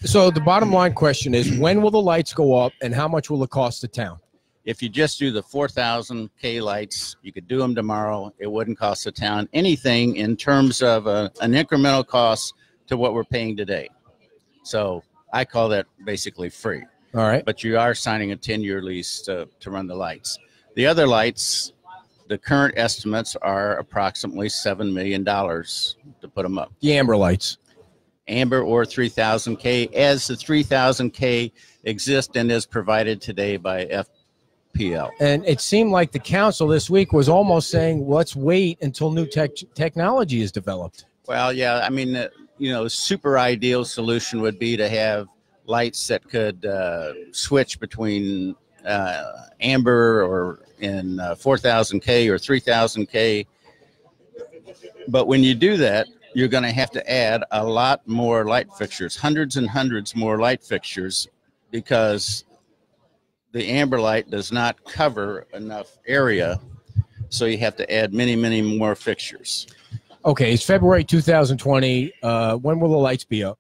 So the bottom line question is, when will the lights go up, and how much will it cost the town? If you just do the 4,000 K lights, you could do them tomorrow. It wouldn't cost the town anything in terms of a, an incremental cost to what we're paying today. So I call that basically free. All right. but you are signing a 10 year lease to, to run the lights. The other lights, the current estimates are approximately $7 million to put them up. The amber lights. Amber or 3000K, as the 3000K exists and is provided today by FPL. And it seemed like the council this week was almost saying, let's wait until new tech technology is developed. Well, yeah, I mean, uh, you know, super ideal solution would be to have lights that could uh, switch between uh, amber or in uh, 4000K or 3000K. But when you do that, you're going to have to add a lot more light fixtures, hundreds and hundreds more light fixtures, because the amber light does not cover enough area. So you have to add many, many more fixtures. Okay, it's February 2020. Uh, when will the lights be up?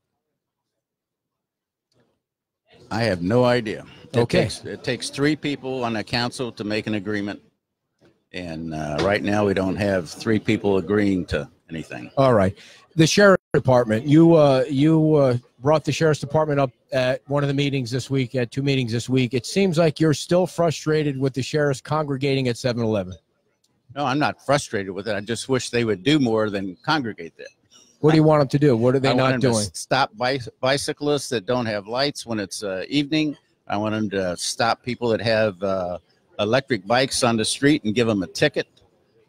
I have no idea. It Okay. Takes, it takes three people on a council to make an agreement. And uh, right now, we don't have three people agreeing to anything. All right. The sheriff's department. You uh, you uh, brought the sheriff's department up at one of the meetings this week. At two meetings this week. It seems like you're still frustrated with the sheriffs congregating at 7-Eleven. No, I'm not frustrated with it. I just wish they would do more than congregate there. What do you want them to do? What are they I want not doing? stop bicy- bicyclists that don't have lights when it's uh, evening. I want them to stop people that have uh, electric bikes on the street and give them a ticket.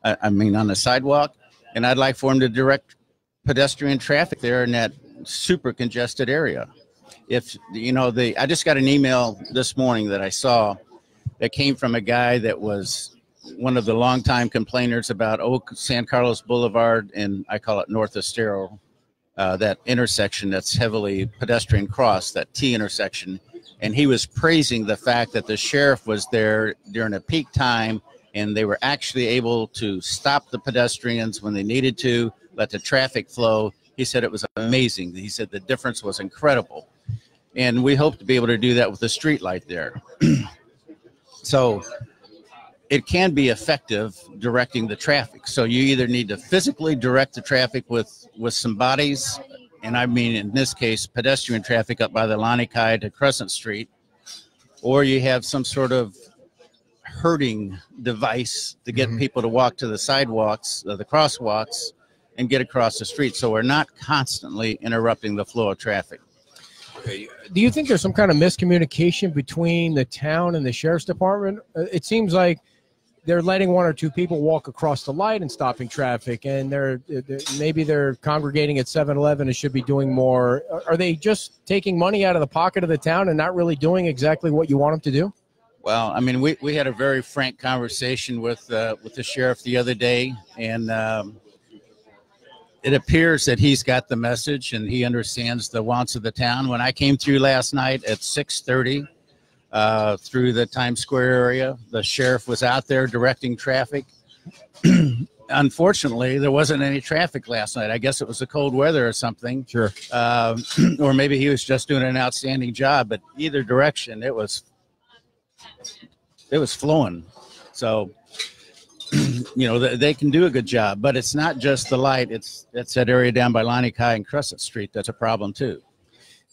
I, I mean, on the sidewalk. And I'd like for them to direct pedestrian traffic there in that super congested area. If you know, the I just got an email this morning that I saw that came from a guy that was one of the longtime complainers about Old San Carlos Boulevard and I call it North Estero, uh, that intersection that's heavily pedestrian cross, that T intersection. And he was praising the fact that the sheriff was there during a peak time and they were actually able to stop the pedestrians when they needed to, let the traffic flow. He said it was amazing. He said the difference was incredible. And we hope to be able to do that with the street light there. so it can be effective directing the traffic. So you either need to physically direct the traffic with with some bodies, and I mean in this case pedestrian traffic up by the Lani Kai to Crescent Street, or you have some sort of herding device to get people to walk to the sidewalks, uh, the crosswalks, and get across the street. So we're not constantly interrupting the flow of traffic. Do you think there's some kind of miscommunication between the town and the sheriff's department? Uh, It seems like they're letting one or two people walk across the light and stopping traffic, and they're, they're maybe they're congregating at 7-Eleven and should be doing more. Are- they just taking money out of the pocket of the town and not really doing exactly what you want them to do? Well, I mean, we, we had a very frank conversation with uh, with the sheriff the other day, and um, it appears that he's got the message and he understands the wants of the town. When I came through last night at six thirty uh, through the Times Square area, the sheriff was out there directing traffic. Unfortunately, there wasn't any traffic last night. I guess it was the cold weather or something. Sure. Um, or maybe he was just doing an outstanding job. But either direction, it was it was flowing. So, you know, they, they can do a good job, but it's not just the light. It's it's that area down by Lani Kai and Crescent Street that's a problem too.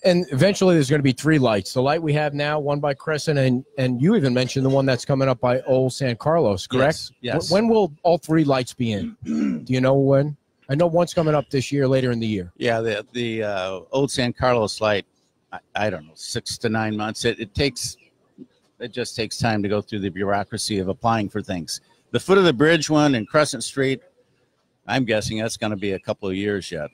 And eventually, there's going to be three lights. The light we have now, one by Crescent, and and you even mentioned the one that's coming up by Old San Carlos, correct? Yes, yes. When will all three lights be in? Do you know when? I know one's coming up this year, later in the year. Yeah, the the uh, old San Carlos light. I, I don't know, six to nine months. It, it takes. It just takes time to go through the bureaucracy of applying for things. The foot of the bridge one in Crescent Street. I'm guessing that's going to be a couple of years yet.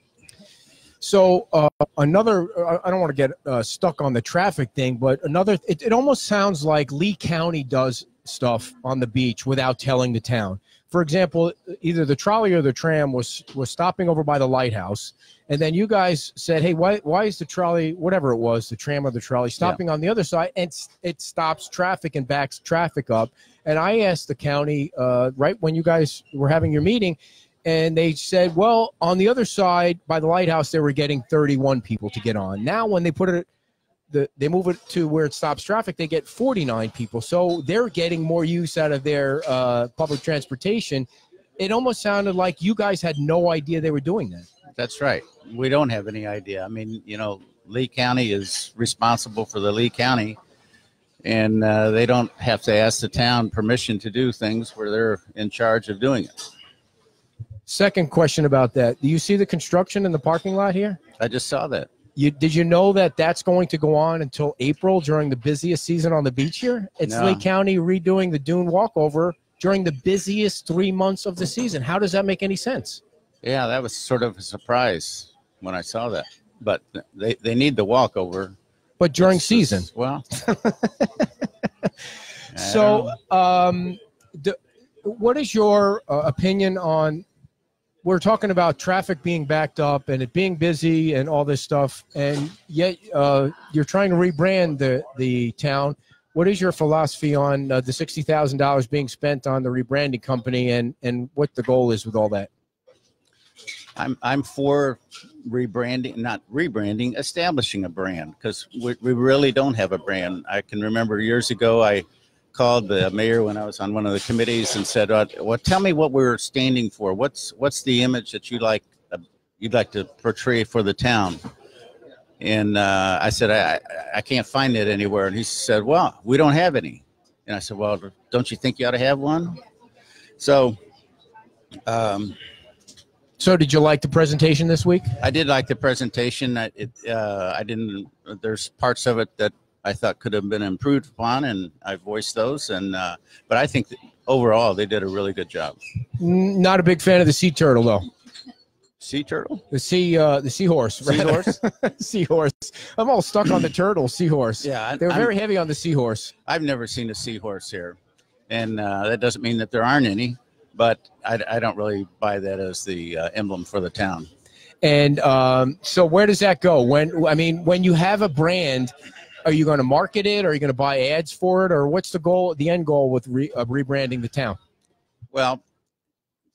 So uh, another, uh, I don't want to get uh, stuck on the traffic thing, but another, it, it almost sounds like Lee County does stuff on the beach without telling the town. For example, either the trolley or the tram was was stopping over by the lighthouse, and then you guys said, "Hey, why why is the trolley, whatever it was, the tram or the trolley, stopping on the other side?" And it stops traffic and backs traffic up. And I asked the county uh, right when you guys were having your meeting, and they said, well, on the other side by the lighthouse, they were getting 31 people to get on. Now, when they put it, the, they move it to where it stops traffic, they get 49 people. So they're getting more use out of their uh, public transportation. It almost sounded like you guys had no idea they were doing that. That's right. We don't have any idea. I mean, you know, Lee County is responsible for the Lee County. and uh, they don't have to ask the town permission to do things where they're in charge of doing it. Second question about that: Do you see the construction in the parking lot here? I just saw that. You did you know that that's going to go on until April during the busiest season on the beach here? It's No. Lee County redoing the dune walkover during the busiest three months of the season. How does that make any sense? Yeah, that was sort of a surprise when I saw that. But they, they need the walkover. But during It's- season, it's- Well, so um, the, what is your uh, opinion on? We're talking about traffic being backed up and it being busy and all this stuff, and yet uh, you're trying to rebrand the the town. What is your philosophy on uh, the sixty thousand dollars being spent on the rebranding company, and and what the goal is with all that? I'm I'm for rebranding, not rebranding, establishing a brand because we, we really don't have a brand. I can remember years ago I called the mayor when I was on one of the committees and said, uh, "Well, tell me what we're standing for. What's what's the image that you like uh, you'd like to portray for the town?" And uh, I said, I, I- I can't find it anywhere. And he said, Well, we don't have any. And I said, Well, don't you think you ought to have one? So, um, So, did you like the presentation this week? I did like the presentation. I, it, uh, I didn't. There's parts of it that I thought could have been improved upon, and I voiced those. And uh, but I think that overall they did a really good job. Not a big fan of the sea turtle though. Sea turtle, The sea, uh, the seahorse. seahorse. seahorse. I'm all stuck on the turtle, seahorse. yeah, They were I'm- very heavy on the seahorse. I've never seen a seahorse here, and uh, that doesn't mean that there aren't any. But I, I don't really buy that as the uh, emblem for the town. And um, so, where does that go? When I mean, when you have a brand, are you going to market it? Are you going to buy ads for it, or what's the goal? The end goal with re, of rebranding the town? Well,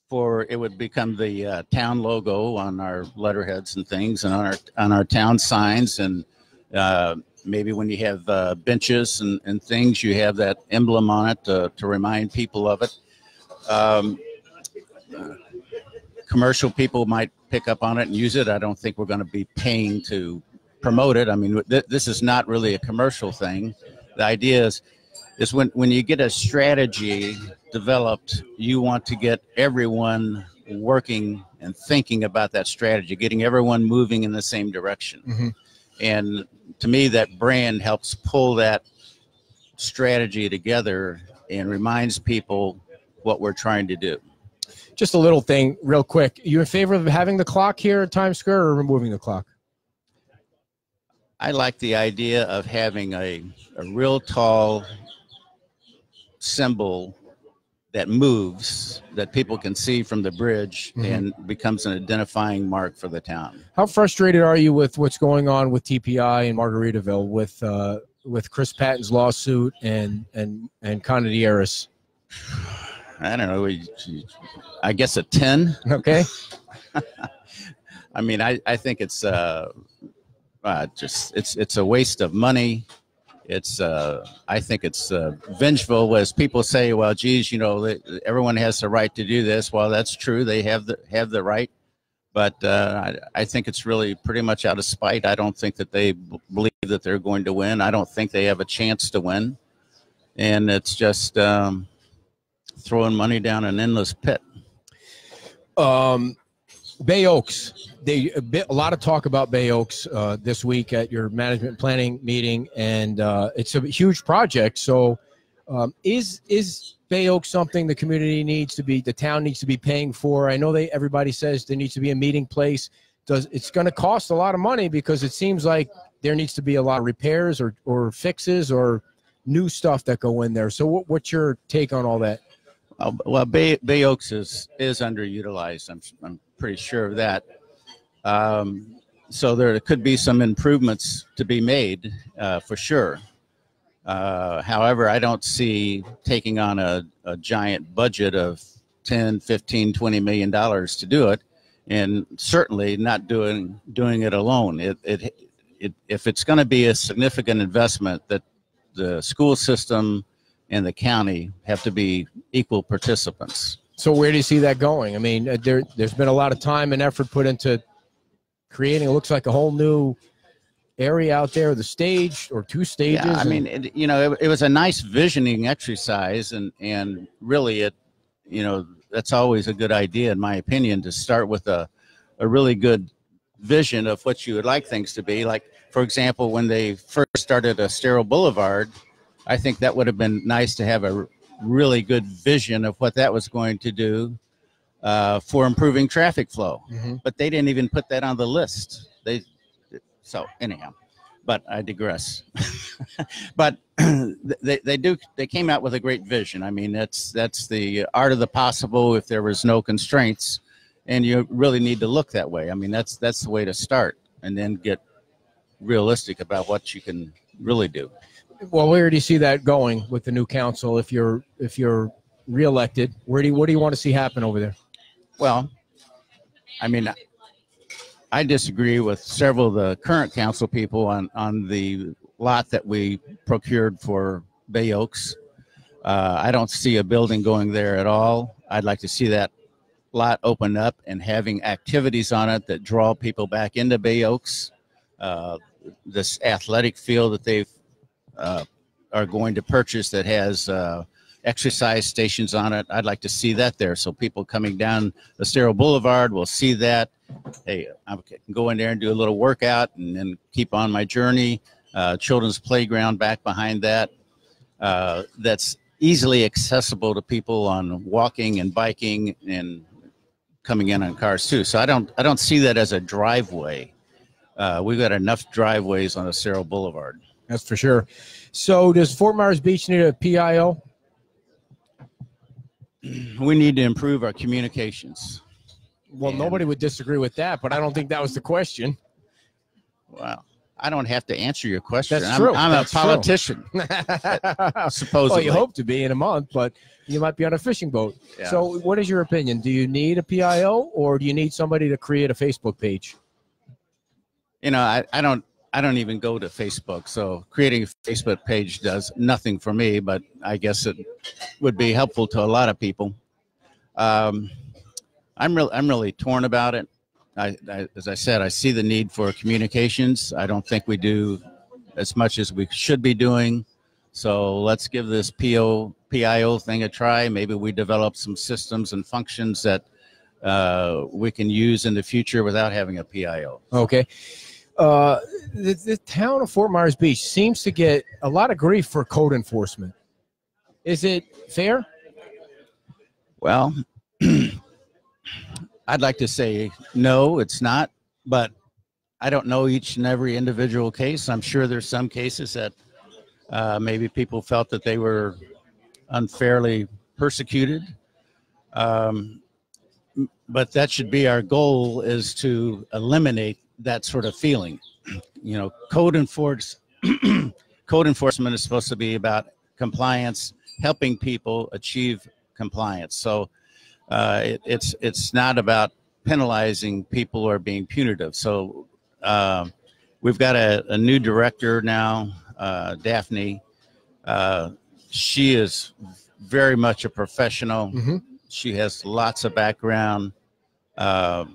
for it would become the uh, town logo on our letterheads and things, and on our on our town signs, and uh, maybe when you have uh, benches and, and things, you have that emblem on it to, to remind people of it. Um, uh, commercial people might pick up on it and use it. I don't think we're going to be paying to promote it. I mean, th- this is not really a commercial thing. The idea is is when when you get a strategy developed, you want to get everyone working and thinking about that strategy, getting everyone moving in the same direction. Mhm. And to me, that brand helps pull that strategy together and reminds people what we're trying to do. Just a little thing, real quick. You in favor of having the clock here at Times Square or removing the clock? I like the idea of having a, a real tall symbol that moves that people can see from the bridge Mhm. and becomes an identifying mark for the town. How frustrated are you with what's going on with TPI in Margaritaville with uh, with Chris Patton's lawsuit and and and Conadieris? I don't know. I guess a 10. Okay. I mean, I, I think it's uh, uh, just it's it's a waste of money. It's uh, I think it's uh, vengeful. As people say, well, geez, you know, everyone has the right to do this. Well, that's true. They have the have the right, but uh, I, I think it's really pretty much out of spite. I don't think that they believe that they're going to win. I don't think they have a chance to win, and it's just um, throwing money down an endless pit. Um, Bay Oaks. They a, bit, a lot of talk about Bay Oaks uh, this week at your management planning meeting, and uh, it's a huge project. So, um, is is Bay Oaks something the community needs to be, the town needs to be paying for? I know they everybody says there needs to be a meeting place. Does it's going to cost a lot of money because it seems like there needs to be a lot of repairs or or fixes or new stuff that go in there. So, what, what's your take on all that? Well, Bay, Bay Oaks is is underutilized. I'm I'm pretty sure of that. Um, so there could be some improvements to be made uh, for sure. Uh, however, I don't see taking on a, a giant budget of 10, 15, 20 million dollars to do it, and certainly not doing doing it alone. It, it, it if it's going to be a significant investment, that the school system and the county have to be equal participants. So where do you see that going? I mean, uh, there there's been a lot of time and effort put into creating. It looks like a whole new area out there, the stage or two stages? Yeah, I mean, it, you know, it, it was a nice visioning exercise, and and really, it, you know, that's always a good idea, in my opinion, to start with a, a really good vision of what you would like things to be. Like, for example, when they first started Estero Boulevard, I think that would have been nice to have a really good vision of what that was going to do uh, for improving traffic flow. Mhm. But they didn't even put that on the list. They, so anyhow, but I digress. but they, they do they came out with a great vision. I mean, that's that's the art of the possible if there was no constraints, and you really need to look that way. I mean, that's that's the way to start, and then get realistic about what you can really do. Well, where do you see that going with the new council if you're if you're reelected? Where do you, what do you want to see happen over there? Well, I mean, I disagree with several of the current council people on, on the lot that we procured for Bay Oaks. Uh, I don't see a building going there at all. I'd like to see that lot open up and having activities on it that draw people back into Bay Oaks. Uh, this athletic field that they've uh, are going to purchase that has uh, exercise stations on it. I'd like to see that there, so people coming down Estero Boulevard will see that. Hey, I can go in there and do a little workout and then keep on my journey. Uh, children's playground back behind that. Uh, that's easily accessible to people on walking and biking and coming in on cars too. So I don't I don't see that as a driveway. Uh, we've got enough driveways on Estero Boulevard. That's for sure. So, does Fort Myers Beach need a PIO? We need to improve our communications. Well, And- nobody would disagree with that, but I don't think that was the question. Wow. I don't have to answer your question. That's I'm, true. I'm That's a politician, well, supposedly. you hope to be in a month, but you might be on a fishing boat. Yeah. So, what is your opinion? Do you need a PIO, or do you need somebody to create a Facebook page? you know, I, I don't I don't even go to Facebook, so creating a Facebook page does nothing for me. But I guess it would be helpful to a lot of people. Um, I'm really I'm really torn about it. I, I, as I said, I see the need for communications. I don't think we do as much as we should be doing. So let's give this PO PIO thing a try. Maybe we develop some systems and functions that uh, we can use in the future without having a PIO. Okay. Uh, the, the town of Fort Myers Beach seems to get a lot of grief for code enforcement. Is it fair? Well, I'd like to say no, it's not, but I don't know each and every individual case. I'm sure there's some cases that uh, maybe people felt that they were unfairly persecuted. Um, but that should be our goal is to eliminate that sort of feeling. You know, code enforce code enforcement is supposed to be about compliance, helping people achieve compliance. So uh, it, it's it's not about penalizing people or being punitive. So um we've got a, a new director now, uh, Daphne. Uh, she is very much a professional. Mhm. She has lots of background. Uh,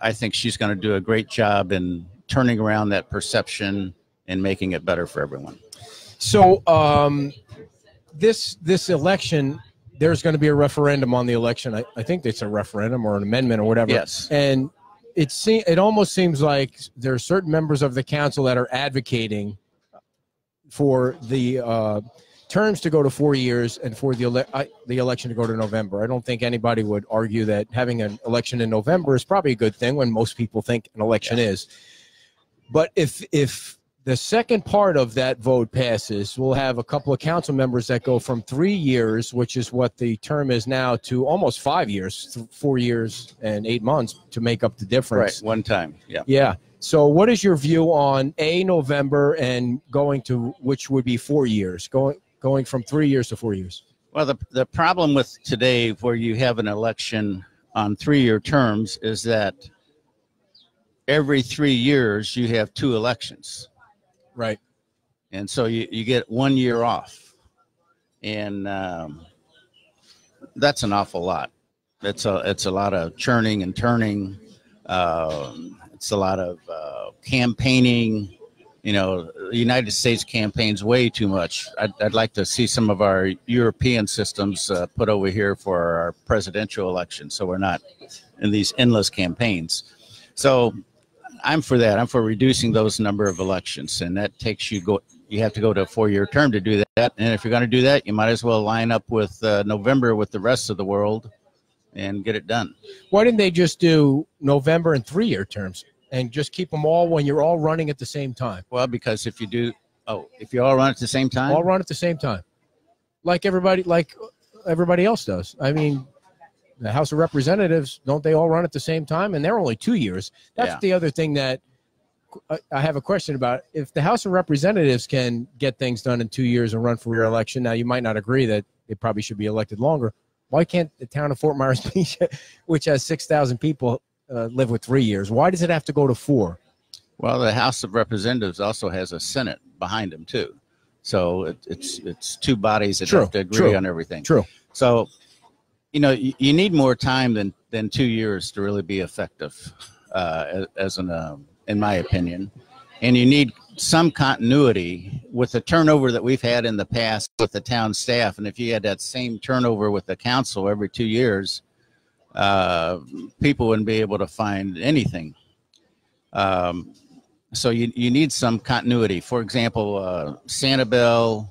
I think she's going to do a great job in turning around that perception and making it better for everyone. So, um, this this election, there's going to be a referendum on the election. I, I think it's a referendum or an amendment or whatever. Yes. And it se- it almost seems like there are certain members of the council that are advocating for the uh, terms to go to four years and for the ele- I, the election to go to November. I don't think anybody would argue that having an election in November is probably a good thing when most people think an election is. But if if the second part of that vote passes, we'll have a couple of council members that go from three years, which is what the term is now, to almost five years, th- four years and eight months to make up the difference. Right. One time. Yeah. Yeah. So, what is your view on a November and going to which would be four years, going going from three years to four years? Well, the, the problem with today, where you have an election on three year terms, is that every three years you have two elections. Right. And so you, you get one year off. And um, that's an awful lot. It's a, it's a lot of churning and turning. Um, it's a lot of uh, campaigning you know, the United States campaigns way too much. I'd, I'd like to see some of our European systems uh, put over here for our presidential election, so we're not in these endless campaigns. So I'm for that. I'm for reducing those number of elections, and that takes you go. You have to go to a four-year term to do that. And if you're going to do that, you might as well line up with uh, November with the rest of the world and get it done. Why didn't they just do November and three year terms and just keep them all when you're all running at the same time? Well, because if you do, oh, if you all run at the same time, All run at the same time, like everybody, like everybody else does. I mean, the House of Representatives don't they all run at the same time? And they're only two years. That's Yeah. the other thing that I- I have a question about. If the House of Representatives can get things done in two years and run for re-election, now you might not agree that they probably should be elected longer. Why can't the town of Fort Myers Beach, which has six thousand people, uh, live with three years? Why does it have to go to four? Well, the House of Representatives also has a Senate behind them too, so it, it's it's two bodies that True, have to agree true, on everything. True. So, you know, you, you need more time than than two years to really be effective, uh, as, as an, um, in my opinion, and you need some continuity with the turnover that we've had in the past with the town staff. And if you had that same turnover with the council every two years, uh, people wouldn't be able to find anything. Um, so you, you need some continuity. For example, uh, Sanibel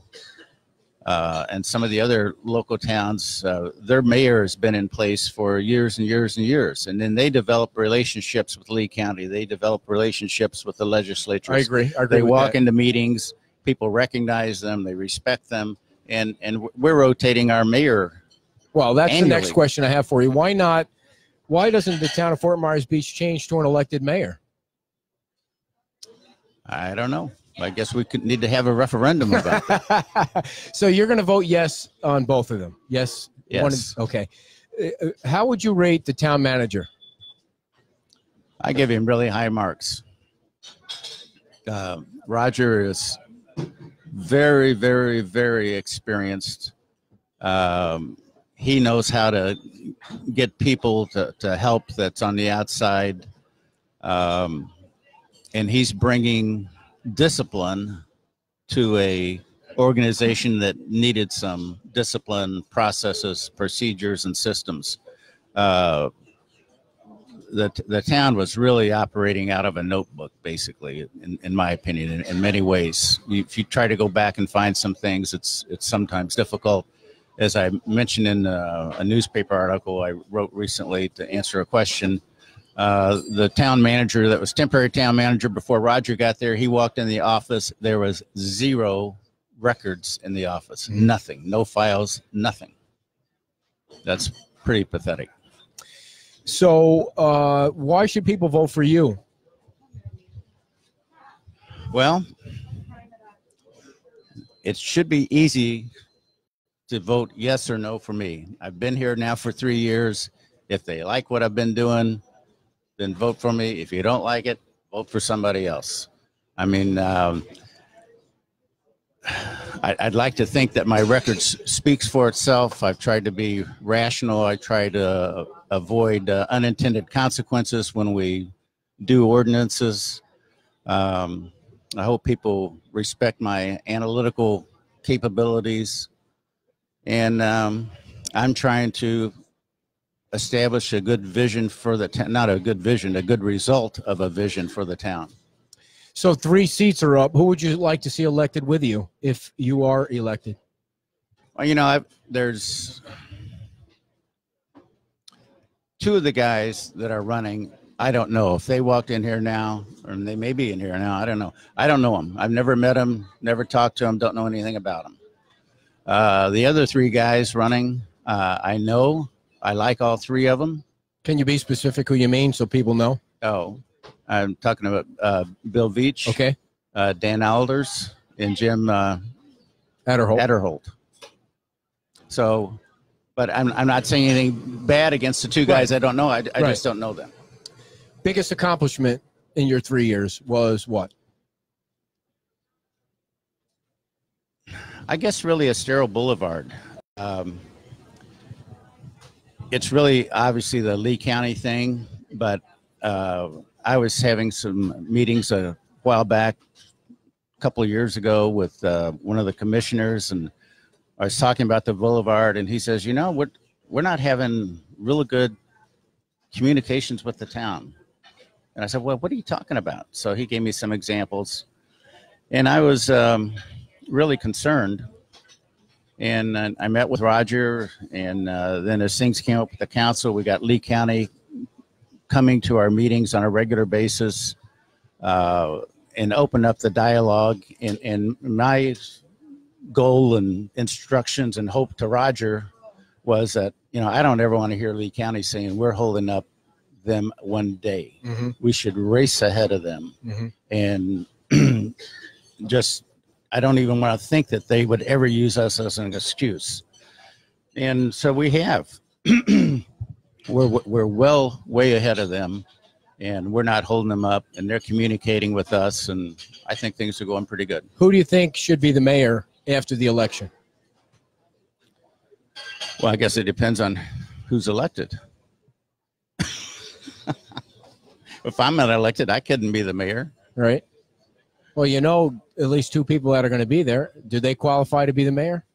uh, and some of the other local towns, uh, their mayor has been in place for years and years and years. And then they develop relationships with Lee County. They develop relationships with the legislature. I agree. I agree They walk that. into meetings, people recognize them, they respect them. And, and we're rotating our mayor. Well, that's the next question I have for you. Why not? Why doesn't the town of Fort Myers Beach change to an elected mayor? I don't know. I guess we could need to have a referendum about it. so you're going to vote yes on both of them? Yes. Yes. and- okay. Uh, How would you rate the town manager? I give him really high marks. Uh, Roger is very, very, very experienced. Um, he knows how to get people to, to help that's on the outside. Um, and he's bringing discipline to a organization that needed some discipline processes, procedures, and systems. Uh, the, the town was really operating out of a notebook, basically, in, in my opinion, in, in many ways. If you try to go back and find some things, it's it's sometimes difficult. As I mentioned in uh, a newspaper article I wrote recently to answer a question, uh, the town manager that was temporary town manager before Roger got there, he walked in the office. There was zero records in the office, nothing, no files, nothing. That's pretty pathetic. So uh, why should people vote for you? Well, it should be easy to vote yes or no for me. I've been here now for three years. If they like what I've been doing, then vote for me. If you don't like it, vote for somebody else. I mean, um, I, I'd like to think that my record speaks for itself. I've tried to be rational. I try to avoid uh, unintended consequences when we do ordinances. Um, I hope people respect my analytical capabilities. And um, I'm trying to establish a good vision for the town, not a good vision, a good result of a vision for the town. So three seats are up. Who would you like to see elected with you if you are elected? Well, you know, I've, there's two of the guys that are running. I don't know if they walked in here now, or they may be in here now. I don't know. I don't know them. I've never met them, never talked to them, don't know anything about them. Uh, the other three guys running, uh, I know. I like all three of them. Can you be specific who you mean so people know? Oh, I'm talking about uh, Bill Veach, Okay. uh, Dan Allers, and Jim uh, Atterholt. Atterholt. So, but I'm, I'm not saying anything bad against the two guys I don't know. I, I Right. just don't know them. Biggest accomplishment in your three years was what? I guess really Estero Boulevard. Um, it's really obviously the Lee County thing, but uh, I was having some meetings a while back a couple of years ago with uh, one of the commissioners, and I was talking about the boulevard, and he says, "You know, we're we're not having really good communications with the town." And I said, "Well, what are you talking about?" So he gave me some examples, and I was um, really concerned. And uh, I met with Roger, and uh, then as things came up with the council, we got Lee County coming to our meetings on a regular basis uh, and open up the dialogue. And, and my goal and instructions and hope to Roger was that, you know, I don't ever want to hear Lee County saying we're holding up them one day. Mm-hmm. We should race ahead of them. Mhm. And just, I don't even want to think that they would ever use us as an excuse. And so we have. we're we're well way ahead of them and we're not holding them up and they're communicating with us and i think things are going pretty good Who do you think should be the mayor after the election? well i guess it depends on who's elected if i'm not elected i couldn't be the mayor Right. Well, you know, at least two people that are going to be there. Do they qualify to be the mayor?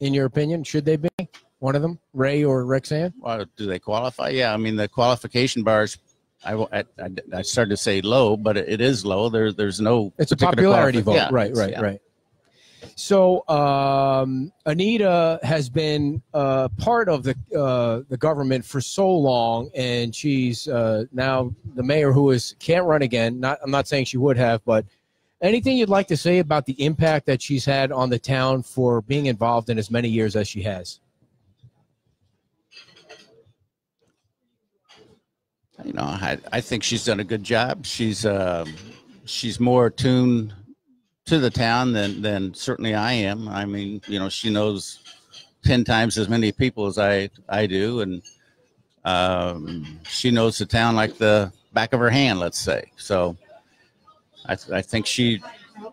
In your opinion, should they be one of them, Ray or Rexann? well, do they qualify yeah i mean the qualification bars I, I, I- started to say low, but it is low. There, there's no. It's a popularity vote. Yeah, right, right, yeah. right. So um, Anita has been uh, part of the uh, the government for so long, and she's uh, now the mayor who is can't run again. Not I'm not saying she would have, but anything you'd like to say about the impact that she's had on the town for being involved in as many years as she has? you know, I, I think she's done a good job. She's um, she's more attuned to the town than than certainly I am. I mean, you know, she knows ten times as many people as I I do, and um, she knows the town like the back of her hand. Let's say so. I, th- I think she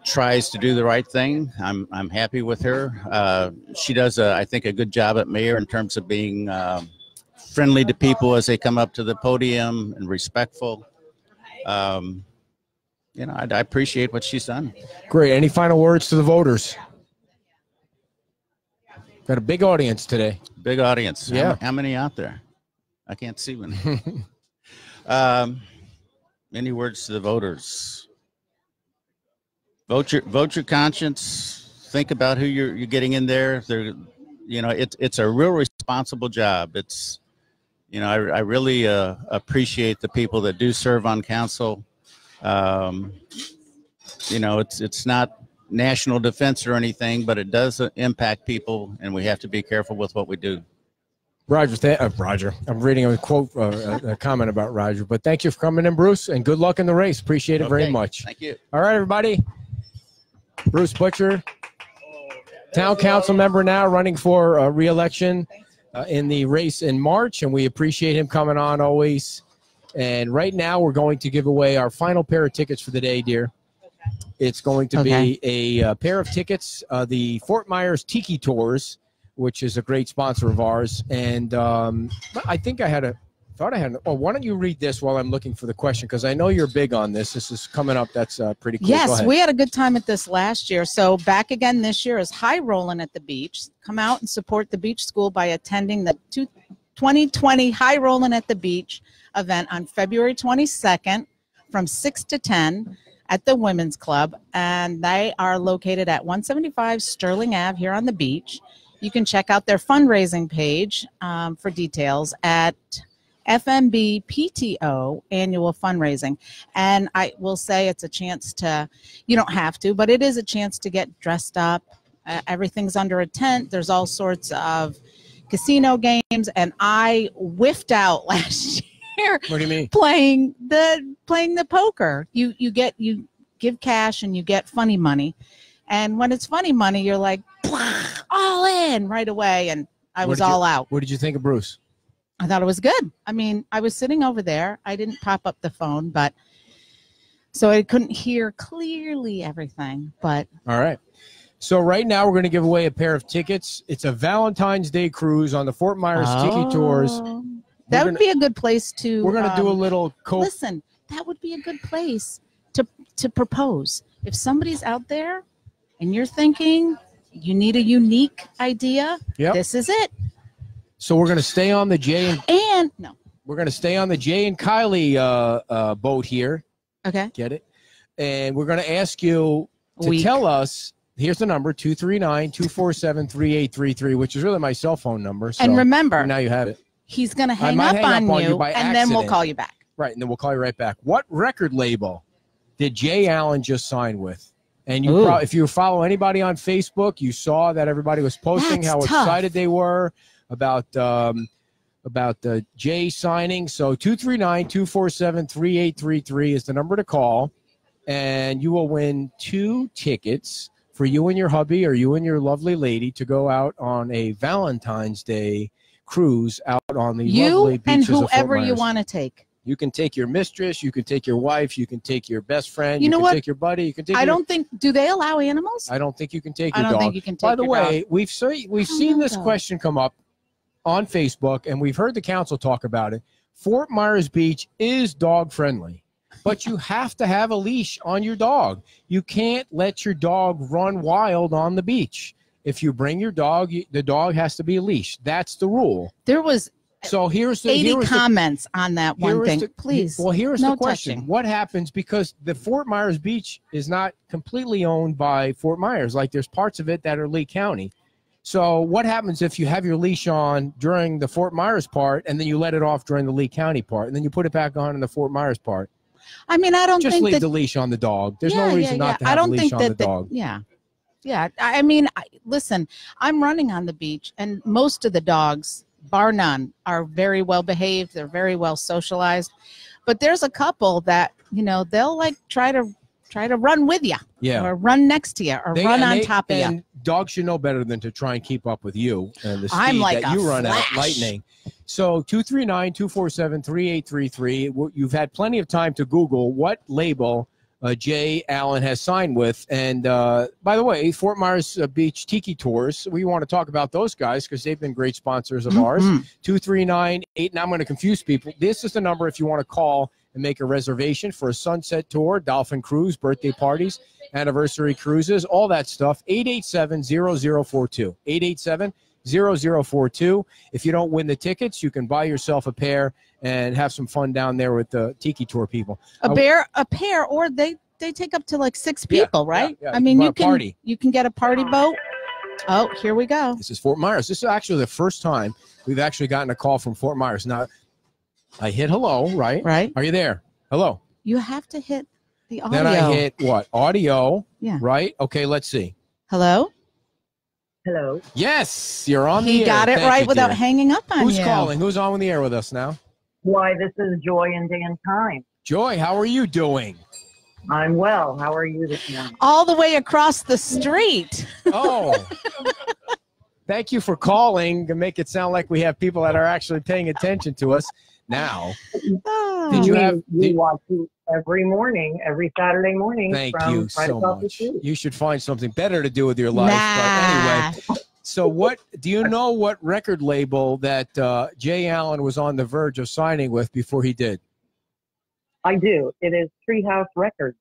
tries to do the right thing. I'm I'm happy with her. Uh, she does, a, I think, a good job at mayor in terms of being. Um, friendly to people as they come up to the podium and respectful. Um, you know, I, I appreciate what she's done. Great. Any final words to the voters? Got a big audience today. Big audience. Yeah. ma- How, many out there? I can't see many. um, any words to the voters? Vote your vote your conscience. Think about who you're you're getting in there. You know, it's it's a real responsible job. It's, you know, I I really uh, appreciate the people that do serve on council. Um, you know, it's it's not national defense or anything, but it does impact people, and we have to be careful with what we do. Roger, th- uh, Roger. I'm reading a quote, uh, a, a comment about Roger. But thank you for coming in, Bruce, and good luck in the race. Appreciate it very much. Thank you. All right, everybody. Bruce Butcher, town council member now, running for uh, reelection uh, in the race in March, and we appreciate him coming on always. And right now, we're going to give away our final pair of tickets for the day, dear. It's going to Okay. be a, uh pair of tickets, uh, the Fort Myers Tiki Tours, which is a great sponsor of ours. And um, I think I had a thought I had. An, oh, why don't you read this while I'm looking for the question? Because I know you're big on this. This is coming up. That's uh, pretty cool. Yes, we had a good time at this last year. So back again this year is High Rolling at the Beach. Come out and support the beach school by attending the two- 2020 High Rolling at the Beach event on February 22nd from 6 to 10 at the Women's Club. And they are located at 175 Sterling Ave here on the beach. You can check out their fundraising page um, for details at FMB PTO annual fundraising. And I will say it's a chance to, you don't have to, but it is a chance to get dressed up. Uh, everything's under a tent. There's all sorts of casino games. And I whiffed out last year What do you mean? playing the playing the poker. You you get you give cash and you get funny money. And when it's funny money, you're like all in right away. And I was did you- all out. What did you think of Bruce? I thought it was good. I mean, I was sitting over there. I didn't pop up the phone, but so I couldn't hear clearly everything. But All right. So right now we're going to give away a pair of tickets. It's a Valentine's Day cruise on the Fort Myers Tiki Tours. Oh, that We're would be a good place to. We're going to do a um, little co Listen, that would be a good place to to propose. if somebody's out there and you're thinking you need a unique idea, Yep. this is it. So we're going to stay on the Jay and And no, we're going to stay on the Jay and Kylie uh, uh, boat here. okay. Get it? And we're going to ask you to Week. tell us. Here's the number 239 247 3833, which is really my cell phone number. So and remember, now you have it. he's going to hang up, hang on, up on you, and then we'll call you back. Right. And then we'll call you right back. What record label did Jay Allen just sign with? And you, pro- if you follow anybody on Facebook, you saw that everybody was posting That's how tough. excited they were about um, about uh, Jay signing. So 239-247-3833 is the number to call, and you will win two tickets for you and your hubby or you and your lovely lady to go out on a Valentine's Day cruise out on the lovely You beaches and whoever you want to take. You can take your mistress, you can take your wife, you can take your best friend, You you, know can what? take your buddy, you can take I your, don't think. Do they allow animals? I don't think you can take I your don't dog. think you can take By the way, dog. we've seen we've seen this though. question come up on Facebook and we've heard the council talk about it. Fort Myers Beach is dog friendly. But you have to have a leash on your dog. You can't let your dog run wild on the beach. If you bring your dog, you, the dog has to be leashed. That's the rule. There was So here's the 80 here was the- comments on that one thing. the- Please. Well, here's no the question: touching. What happens because the Fort Myers Beach is not completely owned by Fort Myers? Like there's parts of it that are Lee County. So what happens if you have your leash on during the Fort Myers part, and then you let it off during the Lee County part, and then you put it back on in the Fort Myers part? I mean, I don't Just think leave that the leash on the dog. There's Yeah, no yeah, reason not yeah. to I have don't a leash think on that the the- dog. yeah. Yeah. I I mean, I, listen, I'm running on the beach, and most of the dogs, bar none, are very well behaved. They're very well socialized. But there's a couple that, you know, they'll like try to try to run with you Yeah. or run next to you or They- run on they- top of you. Dogs should know better than to try and keep up with you and the speed I'm like that you run at lightning. So 239-247-3833. You've had plenty of time to Google what label uh, Jay Allen has signed with. And uh, by the way, Fort Myers uh, Beach Tiki Tours, we want to talk about those guys because they've been great sponsors of ours. Mhm. 2398. Now I'm going to confuse people. This is the number if you want to call and make a reservation for a sunset tour, dolphin cruise, birthday parties, anniversary cruises, all that stuff. 887 0042. 887 0042. If you don't win the tickets, you can buy yourself a pair and have some fun down there with the Tiki Tour people. A bear, a pair, or they they take up to like six Yeah, people, right? yeah, I mean, buy you can party. you can get a party boat. Oh, here we go. This is Fort Myers. This is actually the first time we've actually gotten a call from Fort Myers. Now, I hit hello, right? Right? Are you there? Hello. You have to hit the audio. Then I hit what? Audio. Yeah. Right? Okay, let's see. Hello. Hello. Yes, you're on He the air. got it Thank right you, without dear. hanging up on Who's you. calling? Who's on the air with us now? Why, this is Joy and Dan Time. Joy, how are you doing? I'm well. How are you this morning? All the way across the street. Oh. Thank you for calling to make it sound like we have people that are actually paying attention to us now. Oh. Did you we, have- we did- watch you every morning, every Saturday morning Thank from you right so much. You should find something better to do with your life. Nah. But anyway, so what do you know what record label that uh, Jay Allen was on the verge of signing with before he did? I do. It is Treehouse Records.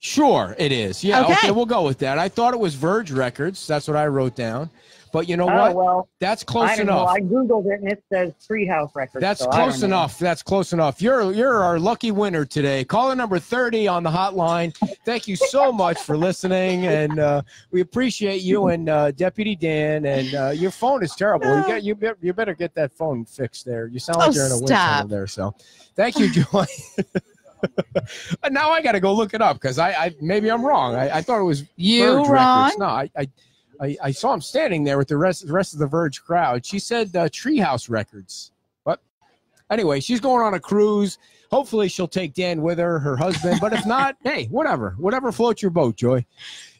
Sure, it is. Yeah, okay. Okay. we'll go with that. I thought it was Verge Records. That's what I wrote down. But you know oh, what? well, That's close don't know. enough. I Googled it and it says Treehouse Records. That's so I don't close know. enough. That's close enough. You're you're our lucky winner today. Caller number 30 on the hotline. Thank you so much for listening and uh, we appreciate you and uh, Deputy Dan and uh, your phone is terrible. You get you, be- you better get that phone fixed there. You sound like Oh, you're in a wind tunnel there so. Thank you Joy. And now I got to go look it up because I, I maybe I'm wrong. I, I thought it was You Verge wrong? Records. No, I, I I I saw him standing there with the rest the rest of the Verge crowd. She said uh, Treehouse Records. But anyway, she's going on a cruise. Hopefully, she'll take Dan with her, her husband. But if not, hey, whatever, whatever floats your boat, Joy.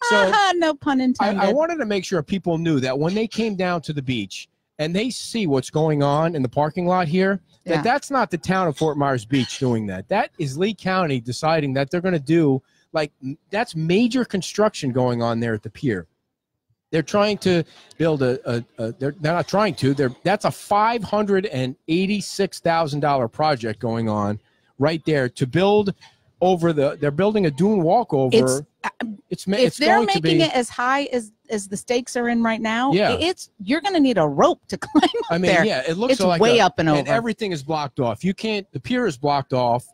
So Ah, no pun I, intended. I wanted to make sure people knew that when they came down to the beach and they see what's going on in the parking lot here, that Yeah. that's not the town of Fort Myers Beach doing that. That is Lee County deciding that they're going to do like that's major construction going on there at the pier. They're trying to build a, a, a they're, they're not trying to. They're that's a five hundred and eighty six thousand dollar project going on right there to build over the. They're building a dune walkover. It's uh, It's if it's they're going to making be. it as high as as the stakes are in right now, Yeah. it's you're going to need a rope to climb up I mean, there. yeah, it looks it's like way a- up and over. and everything is blocked off. You can't. The pier is blocked off,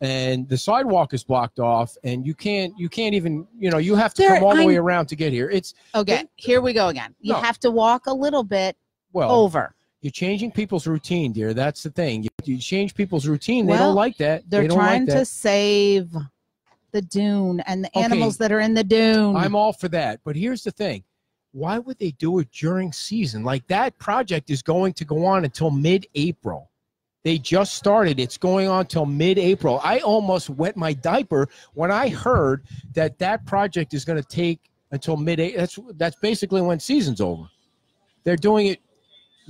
and the sidewalk is blocked off, and you can't. You can't even. You know, you have to There- come all the way I'm- around to get here. It's okay, here we go again. You No. have to walk a little bit well. over. You're changing people's routine, dear. That's the thing. You, you change people's routine. They don't like that. They're they trying like to save the dune and the Okay. animals that are in the dune. I'm all for that. But here's the thing. Why would they do it during season? Like that project is going to go on until mid-April. They just started. It's going on till mid-April. I almost wet my diaper when I heard that that project is going to take until mid. That's that's basically when season's over. They're doing it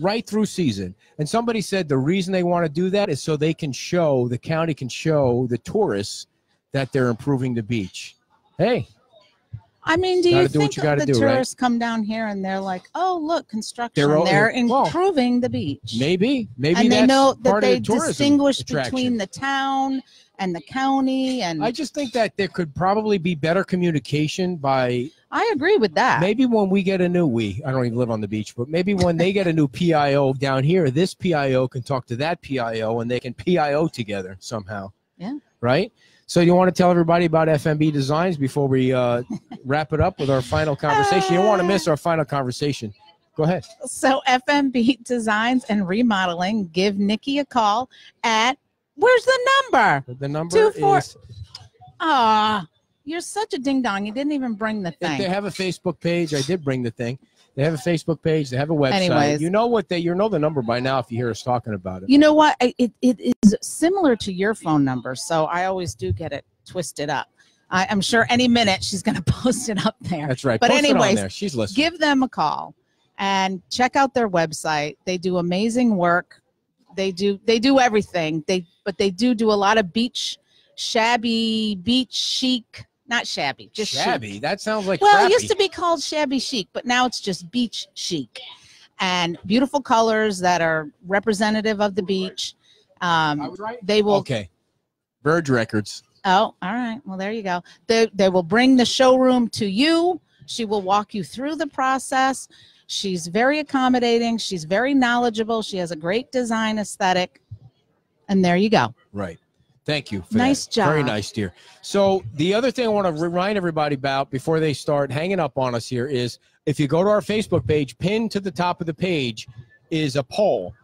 right through season. And somebody said the reason they want to do that is so they can show the county can show the tourists that they're improving the beach. Hey, I mean, do you think you the do, right? tourists come down here and they're like, "Oh, look, construction! They're They're, all- well, improving the beach." maybe maybe and they know that they the distinguish attraction. between the town and the county, and I I, just think that there could probably be better communication by I agree with that. maybe when we get a new we I don't even live on the beach, but maybe when they get a new PIO down here, this PIO can talk to that PIO and they can PIO together somehow. Yeah. Right. So you want to tell everybody about FMB Designs before we uh, wrap it up with our final conversation? You don't want to miss our final conversation. Go ahead. So FMB Designs and Remodeling, give Nikki a call at where's the number? The number Two, four- is Ah, you're such a ding dong. You didn't even bring the If they have a Facebook page, I did bring the thing. They have a Facebook page. They have a website. Anyways. you know what they you know the number by now if you hear us talking about it. You know what? It, it is similar to your phone number, so I always do get it twisted up. I, I'm sure any minute she's going to post it up there. That's right. But Post anyways, she's listening. give them a call and check out their website they do amazing work they do they do everything they but they do do a lot of beach shabby beach chic not shabby just chic. shabby. That sounds like well crappy. it used to be called shabby chic but now it's just beach chic and beautiful colors that are representative of the beach I um, was right. they will Okay. Verge Records. Oh, all right. Well, there you go. They they will bring the showroom to you. She will walk you through the process. She's very accommodating. She's very knowledgeable. She has a great design aesthetic. And there you go. Right. Thank you. Nice that. Very nice, dear. So the other thing I want to remind everybody about before they start hanging up on us here is if you go to our Facebook page, pinned to the top of the page is a poll.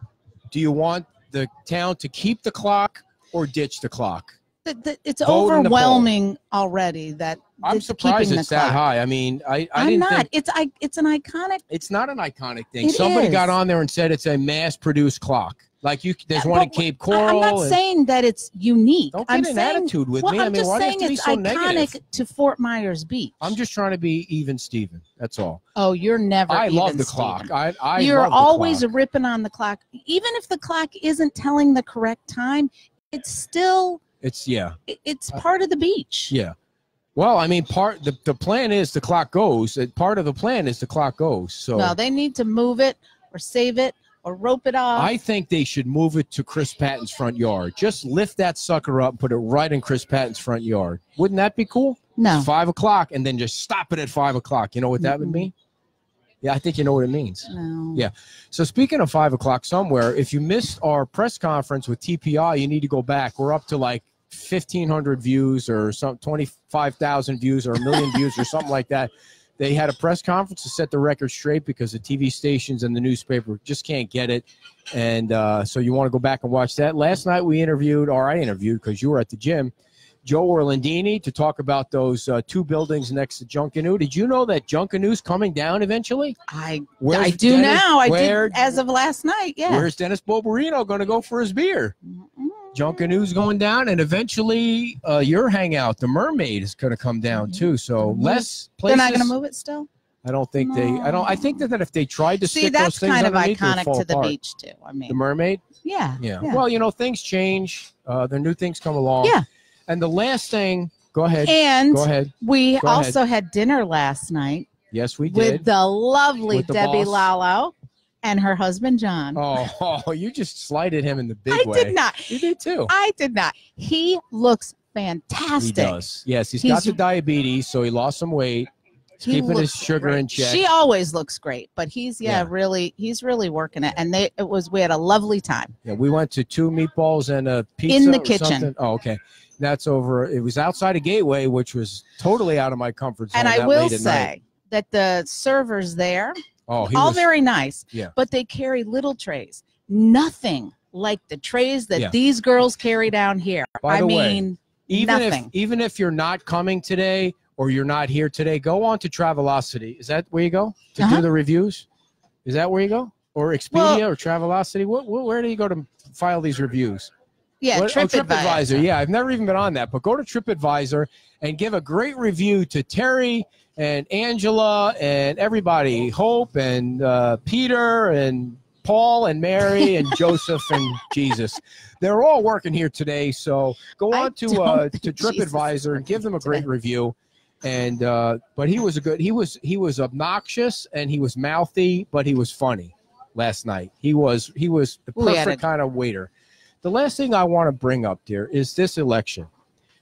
Do you want the town to keep the clock or ditch the clock? The- the- it's Vote overwhelming already that I'm surprised it's that clock. high. I mean, I, I I'm didn't not. think It's I. It's an iconic. it's not an iconic thing. Somebody got on there and said it's a mass-produced clock. Like you, there's Uh, one in Cape Coral. I'm not and- saying that it's unique. don't get I'm an saying. attitude with well, me. I'm I mean, just why do you saying have to be it's so iconic negative? to Fort Myers Beach. I'm just trying to be even, Steven. That's all. Oh, you're never. I love the Steven. clock. I, I you're love the always clock. ripping on the clock even if the clock isn't telling the correct time it's still It's yeah, it's part of the beach yeah. Well, I mean, part the, the plan is the clock goes. Uh, Part of the plan is the clock goes. So no they need to move it or save it or rope it off I think they should move it to Chris Patton's front yard. Just lift that sucker up, and put it right in Chris Patton's front yard. Wouldn't that be cool? no Five o'clock, and then just stop it at five o'clock. You know what that would Mhm. mean? Yeah, I think you know what it means. no Yeah. So speaking of five o'clock somewhere, if you missed our press conference with TPI, you need to go back. We're up to like fifteen hundred views or some twenty five thousand views or a million views or something like that. They had a press conference to set the record straight because the TV stations and the newspaper just can't get it, and uh, so you want to go back and watch that. Last night we interviewed, or I interviewed because you were at the gym, Joe Orlandini to talk about those uh, two buildings next to Junkanoo. Did you know that Junkanoo's coming down eventually? i Where's i do Dennis- now i where- did as of last night yeah Where's Dennis Bobarino going to go for his beer? Mm-mm. Junkanoo's going down, and eventually uh, your hangout, the Mermaid, is going to come down too. So Mhm. less places. they're not going to move it still I don't think they. I don't. I think that, that if they tried to see stick those that's things kind of underneath, it would iconic to the apart. beach too i mean The Mermaid. yeah, Yeah. Yeah. Well, you know, things change. Uh, the new things come along. Yeah. And the last thing. Go ahead. and Go ahead. we Go ahead. also had dinner last night Yes, we did. with the lovely With the debbie boss. lalo and her husband john oh, you just slighted him in the big i way. I did not You did too. I did not. He looks fantastic. He does. Yes, he's got the diabetes, so he lost some weight. He's keeping his sugar great. in check. She always looks great, but he's yeah, Yeah. really he's really working it. And they it was we had a lovely time. Yeah, we went to two meatballs and a pizza In the kitchen. something. Oh, okay. That's over. It was outside of Gateway, which was totally out of my comfort zone. and I will say that the servers there, oh, all was, very nice, Yeah. but they carry little trays. Nothing like the trays that Yeah. these girls carry down here. By I the way, mean, even nothing. if even if you're not coming today or you're not here today, go on to Travelocity. Is that where you go to Uh-huh. do the reviews? Is that where you go? Or Expedia Well- or Travelocity? What, where do you go to file these reviews? Yeah, What- oh, TripAdvisor. Yeah, I've never even been on that, but go to TripAdvisor and give a great review to Terry and Angela and everybody, Hope and uh, Peter and Paul and Mary and Joseph and Jesus. They're all working here today, so go I on to uh, to think Jesus is TripAdvisor and give them a great today. review. And uh, but he was a good. He was he was obnoxious and he was mouthy, but he was funny last night. He was he was the perfect a- kind of waiter. The last thing I want to bring up, dear, is this election.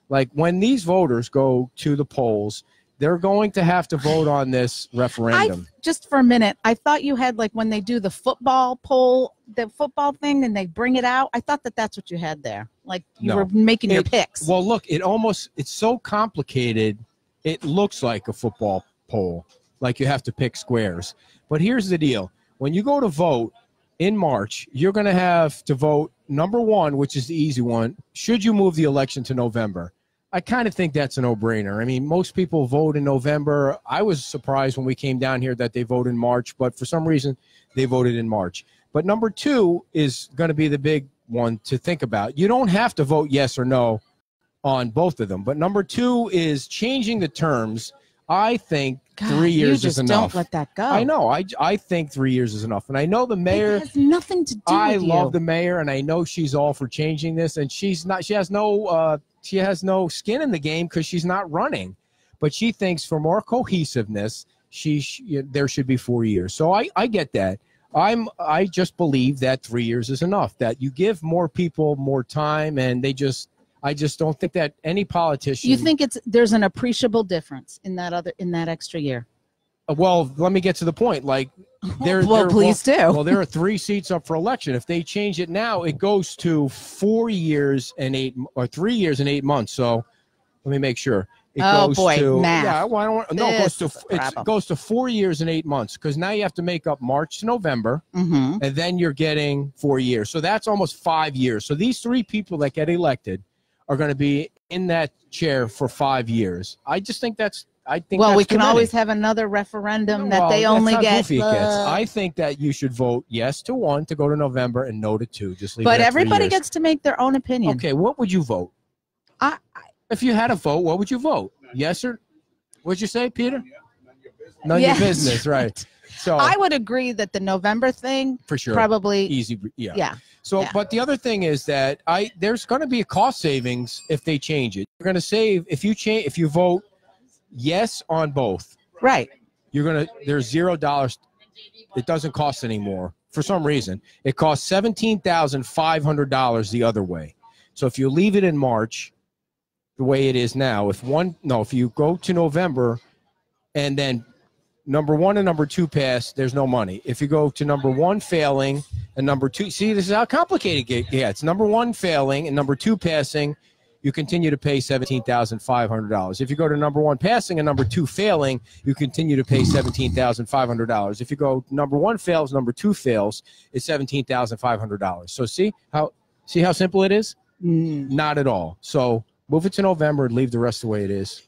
Like when these voters go to the polls, they're going to have to vote on this referendum. Just for a minute, I thought you had like when they do the football poll, the football thing, and they bring it out. I thought that that's what you had there. Like you No. were making your picks. Well, look, it almost it's so complicated. It looks like a football poll, like you have to pick squares. But here's the deal: when you go to vote in March, you're going to have to vote number one, which is the easy one. Should you move the election to November? I kind of think that's a no-brainer. I mean, most people vote in November. I was surprised when we came down here that they vote in March, but for some reason they voted in March. But number two is going to be the big one to think about. You don't have to vote yes or no on both of them. But number two is changing the terms. I think God, three years you just is enough. Don't let that go. I know. I, I think three years is enough. And I know the mayor. It has nothing to do I love you. the mayor, and I know she's all for changing this. And she's not. She has no. Uh, she has no skin in the game because she's not running. But she thinks for more cohesiveness, she sh- there should be four years. So I I get that. I'm I just believe that three years is enough. That you give more people more time, and they just. I just don't think that any politician. You think it's there's an appreciable difference in that other in that extra year? Well, let me get to the point. Like, there. well, there- please do. Well, there are three seats up for election. If they change it now, it goes to four years and eight or three years and eight months. So let me make sure. It Oh, goes boy, to math. yeah. Well, I don't want, no, it goes to is the it's- it goes to four years and eight months because now you have to make up March to November, mm-hmm. and then you're getting four years. So that's almost five years. So these three people that get elected are going to be in that chair for five years. I just think that's. I think. Well, we can always have another referendum that Well, they only get. goofy it gets. uh, I think that you should vote yes to one to go to November and no to two. Just leave. but everybody gets to make their own opinion. Okay, what would you vote? I- if you had a vote, what would you vote? Yes or? What'd you say, Peter? None of Yes. your business, right? So I would agree that the November thing for sure, probably. easy. Yeah. Yeah. So, Yeah. but the other thing is that I there's going to be a cost savings if they change it. You're going to save if you change if you vote yes on both. Right. you're gonna there's zero dollars it doesn't cost anymore for some reason it costs $17500 the other way so if you leave it in march the way it is now if one no if you go to november and then number one and number two pass there's no money if you go to number one failing and number two see this is how complicated it gets number one failing and number two passing you continue to pay $17,500. If you go to number one passing and number two failing, you continue to pay $17,500. If you go number one fails, number two fails, it's $17,500. So see how see how simple it is? Mm. Not at all. So move it to November and leave the rest the way it is.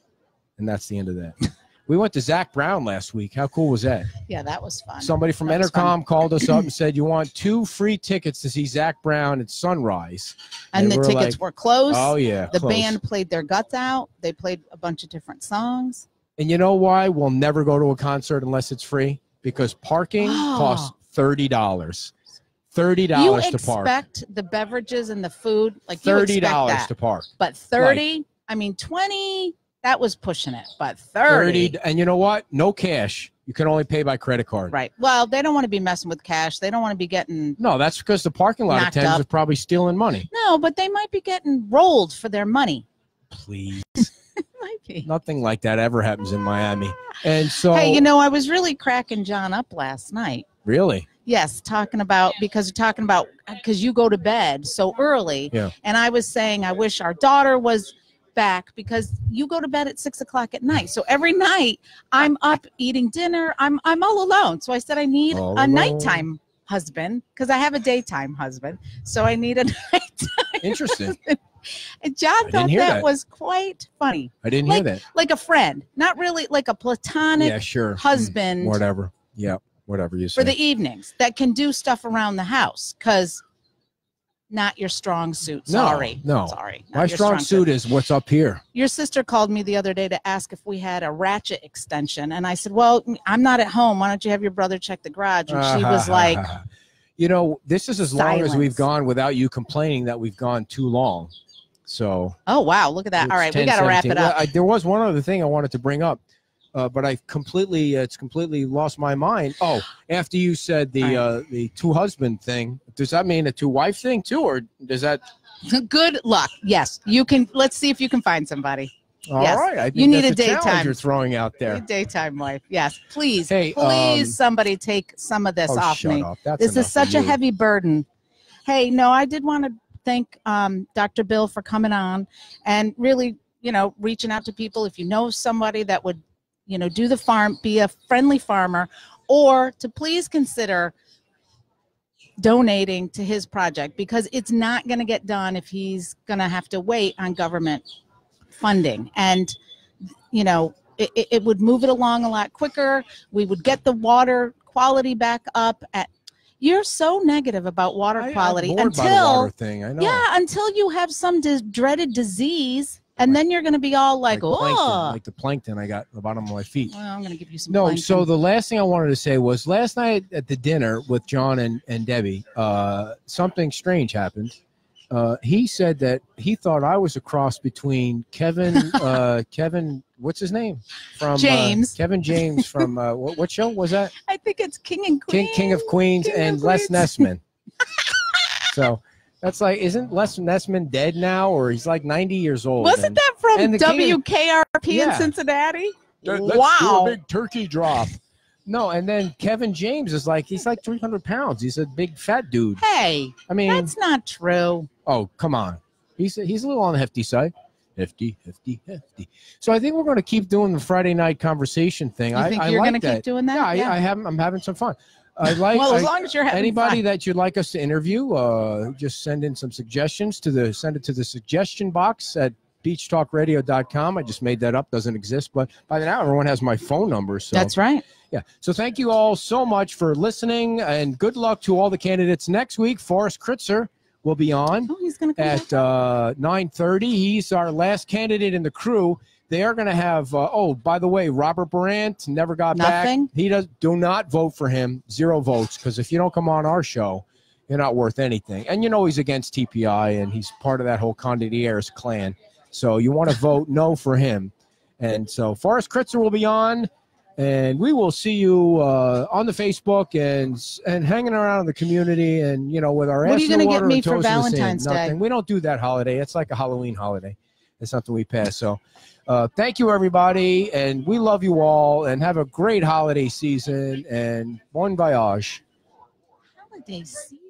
And that's the end of that. we went to Zac Brown last week. How cool was that? Yeah, that was fun. Somebody from That. Entercom called us up and said, You want two free tickets to see Zac Brown at Sunrise. and the we're tickets like, were closed. Oh, yeah. the close. band played their guts out. They played a bunch of different songs. And you know why we'll never go to a concert unless it's free? Because parking Oh. costs thirty dollars. Thirty dollars to park. You expect the beverages and the food like thirty dollars to park. but 30, I mean 20, that was pushing it. But 30, Thirty, and you know what? No cash. You can only pay by credit card. right. Well, they don't want to be messing with cash. They don't want to be getting No, that's because the parking lot Knocked attendants up. are probably stealing money. No, but they might be getting rolled for their money. please. Might be. Nothing like that ever happens in Miami. Ah. And so, Hey, you know, I was really cracking John up last night. really, Yes, talking about because you're talking about because you go to bed so early. Yeah. And I was saying I wish our daughter was back because you go to bed at six o'clock at night. So every night I'm up eating dinner. I'm I'm all alone. So I said I need All a alone. nighttime husband because I have a daytime husband. So I need a nighttime. interesting. And John thought that, that. was quite funny, I didn't Like- hear that. like a friend, not really like a platonic Yeah, sure. Mm, husband Whatever. Yeah, whatever you say. for the evenings that can do stuff around the house because not your strong suit. Sorry. no. Sorry. not My your strong suit is what's up here. Your sister called me the other day to ask if we had a ratchet extension. And I said, Well, I'm not at home. Why don't you have your brother check the garage? And she was like, you know, this is as long as we've gone without you complaining that we've gone too long. So Oh, wow. Look at that. All right. We got to wrap it up. Well, I, there was one other thing I wanted to bring up, uh, but I completely it's completely lost my mind. Oh, after you said the uh, the two husband thing, does that mean a two wife thing too, or does that? Good luck. Yes. You can. Let's see if you can find somebody. All Yes. right, I think You need a challenge daytime. You're throwing out there. A daytime wife. Yes. Please. Hey, please, um, somebody take some of this oh, off me. this is such a heavy burden. Hey, no, I did want to thank um, Dr. Bill for coming on and really, you know, reaching out to people. If you know somebody that would, you know, do the farm, be a friendly farmer, or to please consider donating to his project because it's not going to get done if he's going to have to wait on government funding. And, you know, it, it- would move it along a lot quicker. We would get the water quality back up at. You're so negative about water I- quality the until water thing. I yeah, until you have some dis- dreaded disease, and then you're going to be all like, plankton, oh, like the plankton I got at the bottom of my feet. well, I'm going to give you some. No, plankton." so the last thing I wanted to say was last night at the dinner with John and, and Debbie, uh, something strange happened. Uh, he said that he thought I was a cross between Kevin, uh, Kevin, what's his name? From uh, James. Kevin James from uh, what, what show was that? I think it's King and Queen. King, King of Queens King of and Les Queens. Nessman. so that's like, isn't Les Nessman dead now, or he's like ninety years old? Wasn't and- that from and the of- WKRP in Yeah. Cincinnati? Let- let's do wow. a big turkey drop. No, and then Kevin James is like he's like 300 pounds. He's a big fat dude. Hey, I mean, that's not true. oh come on, he's he's a little on the hefty side. Hefty, hefty, hefty. So I think we're going to keep doing the Friday night conversation thing. You I, think I you're like going to keep doing that? Yeah, I, I have. I'm having some fun. I like. well, as I- long as you're having anybody fun. that you'd like us to interview, uh, just send in some suggestions to the send it to the suggestion box at beachtalkradio.com. I just made that up; doesn't exist, but by now everyone has my phone number. So That's right. yeah. So thank you all so much for listening, and good luck to all the candidates next week. Forrest Kritzer will be on Oh, he's going to come at uh, 9.30 he's our last candidate in the crew they are going to have uh, oh by the way robert brandt never got Nothing? back he does do not vote for him zero votes because if you don't come on our show you're not worth anything and you know he's against tpi and he's part of that whole condottiers clan so you want to vote no for him and so forrest kritzer will be on and we will see you uh, on the Facebook and and hanging around in the community and you know with our What are you gonna get me for toes in the sand. Valentine's Day? Nothing. We don't do that holiday. It's like a Halloween holiday. It's something we pass. So, uh, thank you everybody, and we love you all, and have a great holiday season and bon voyage. holiday season.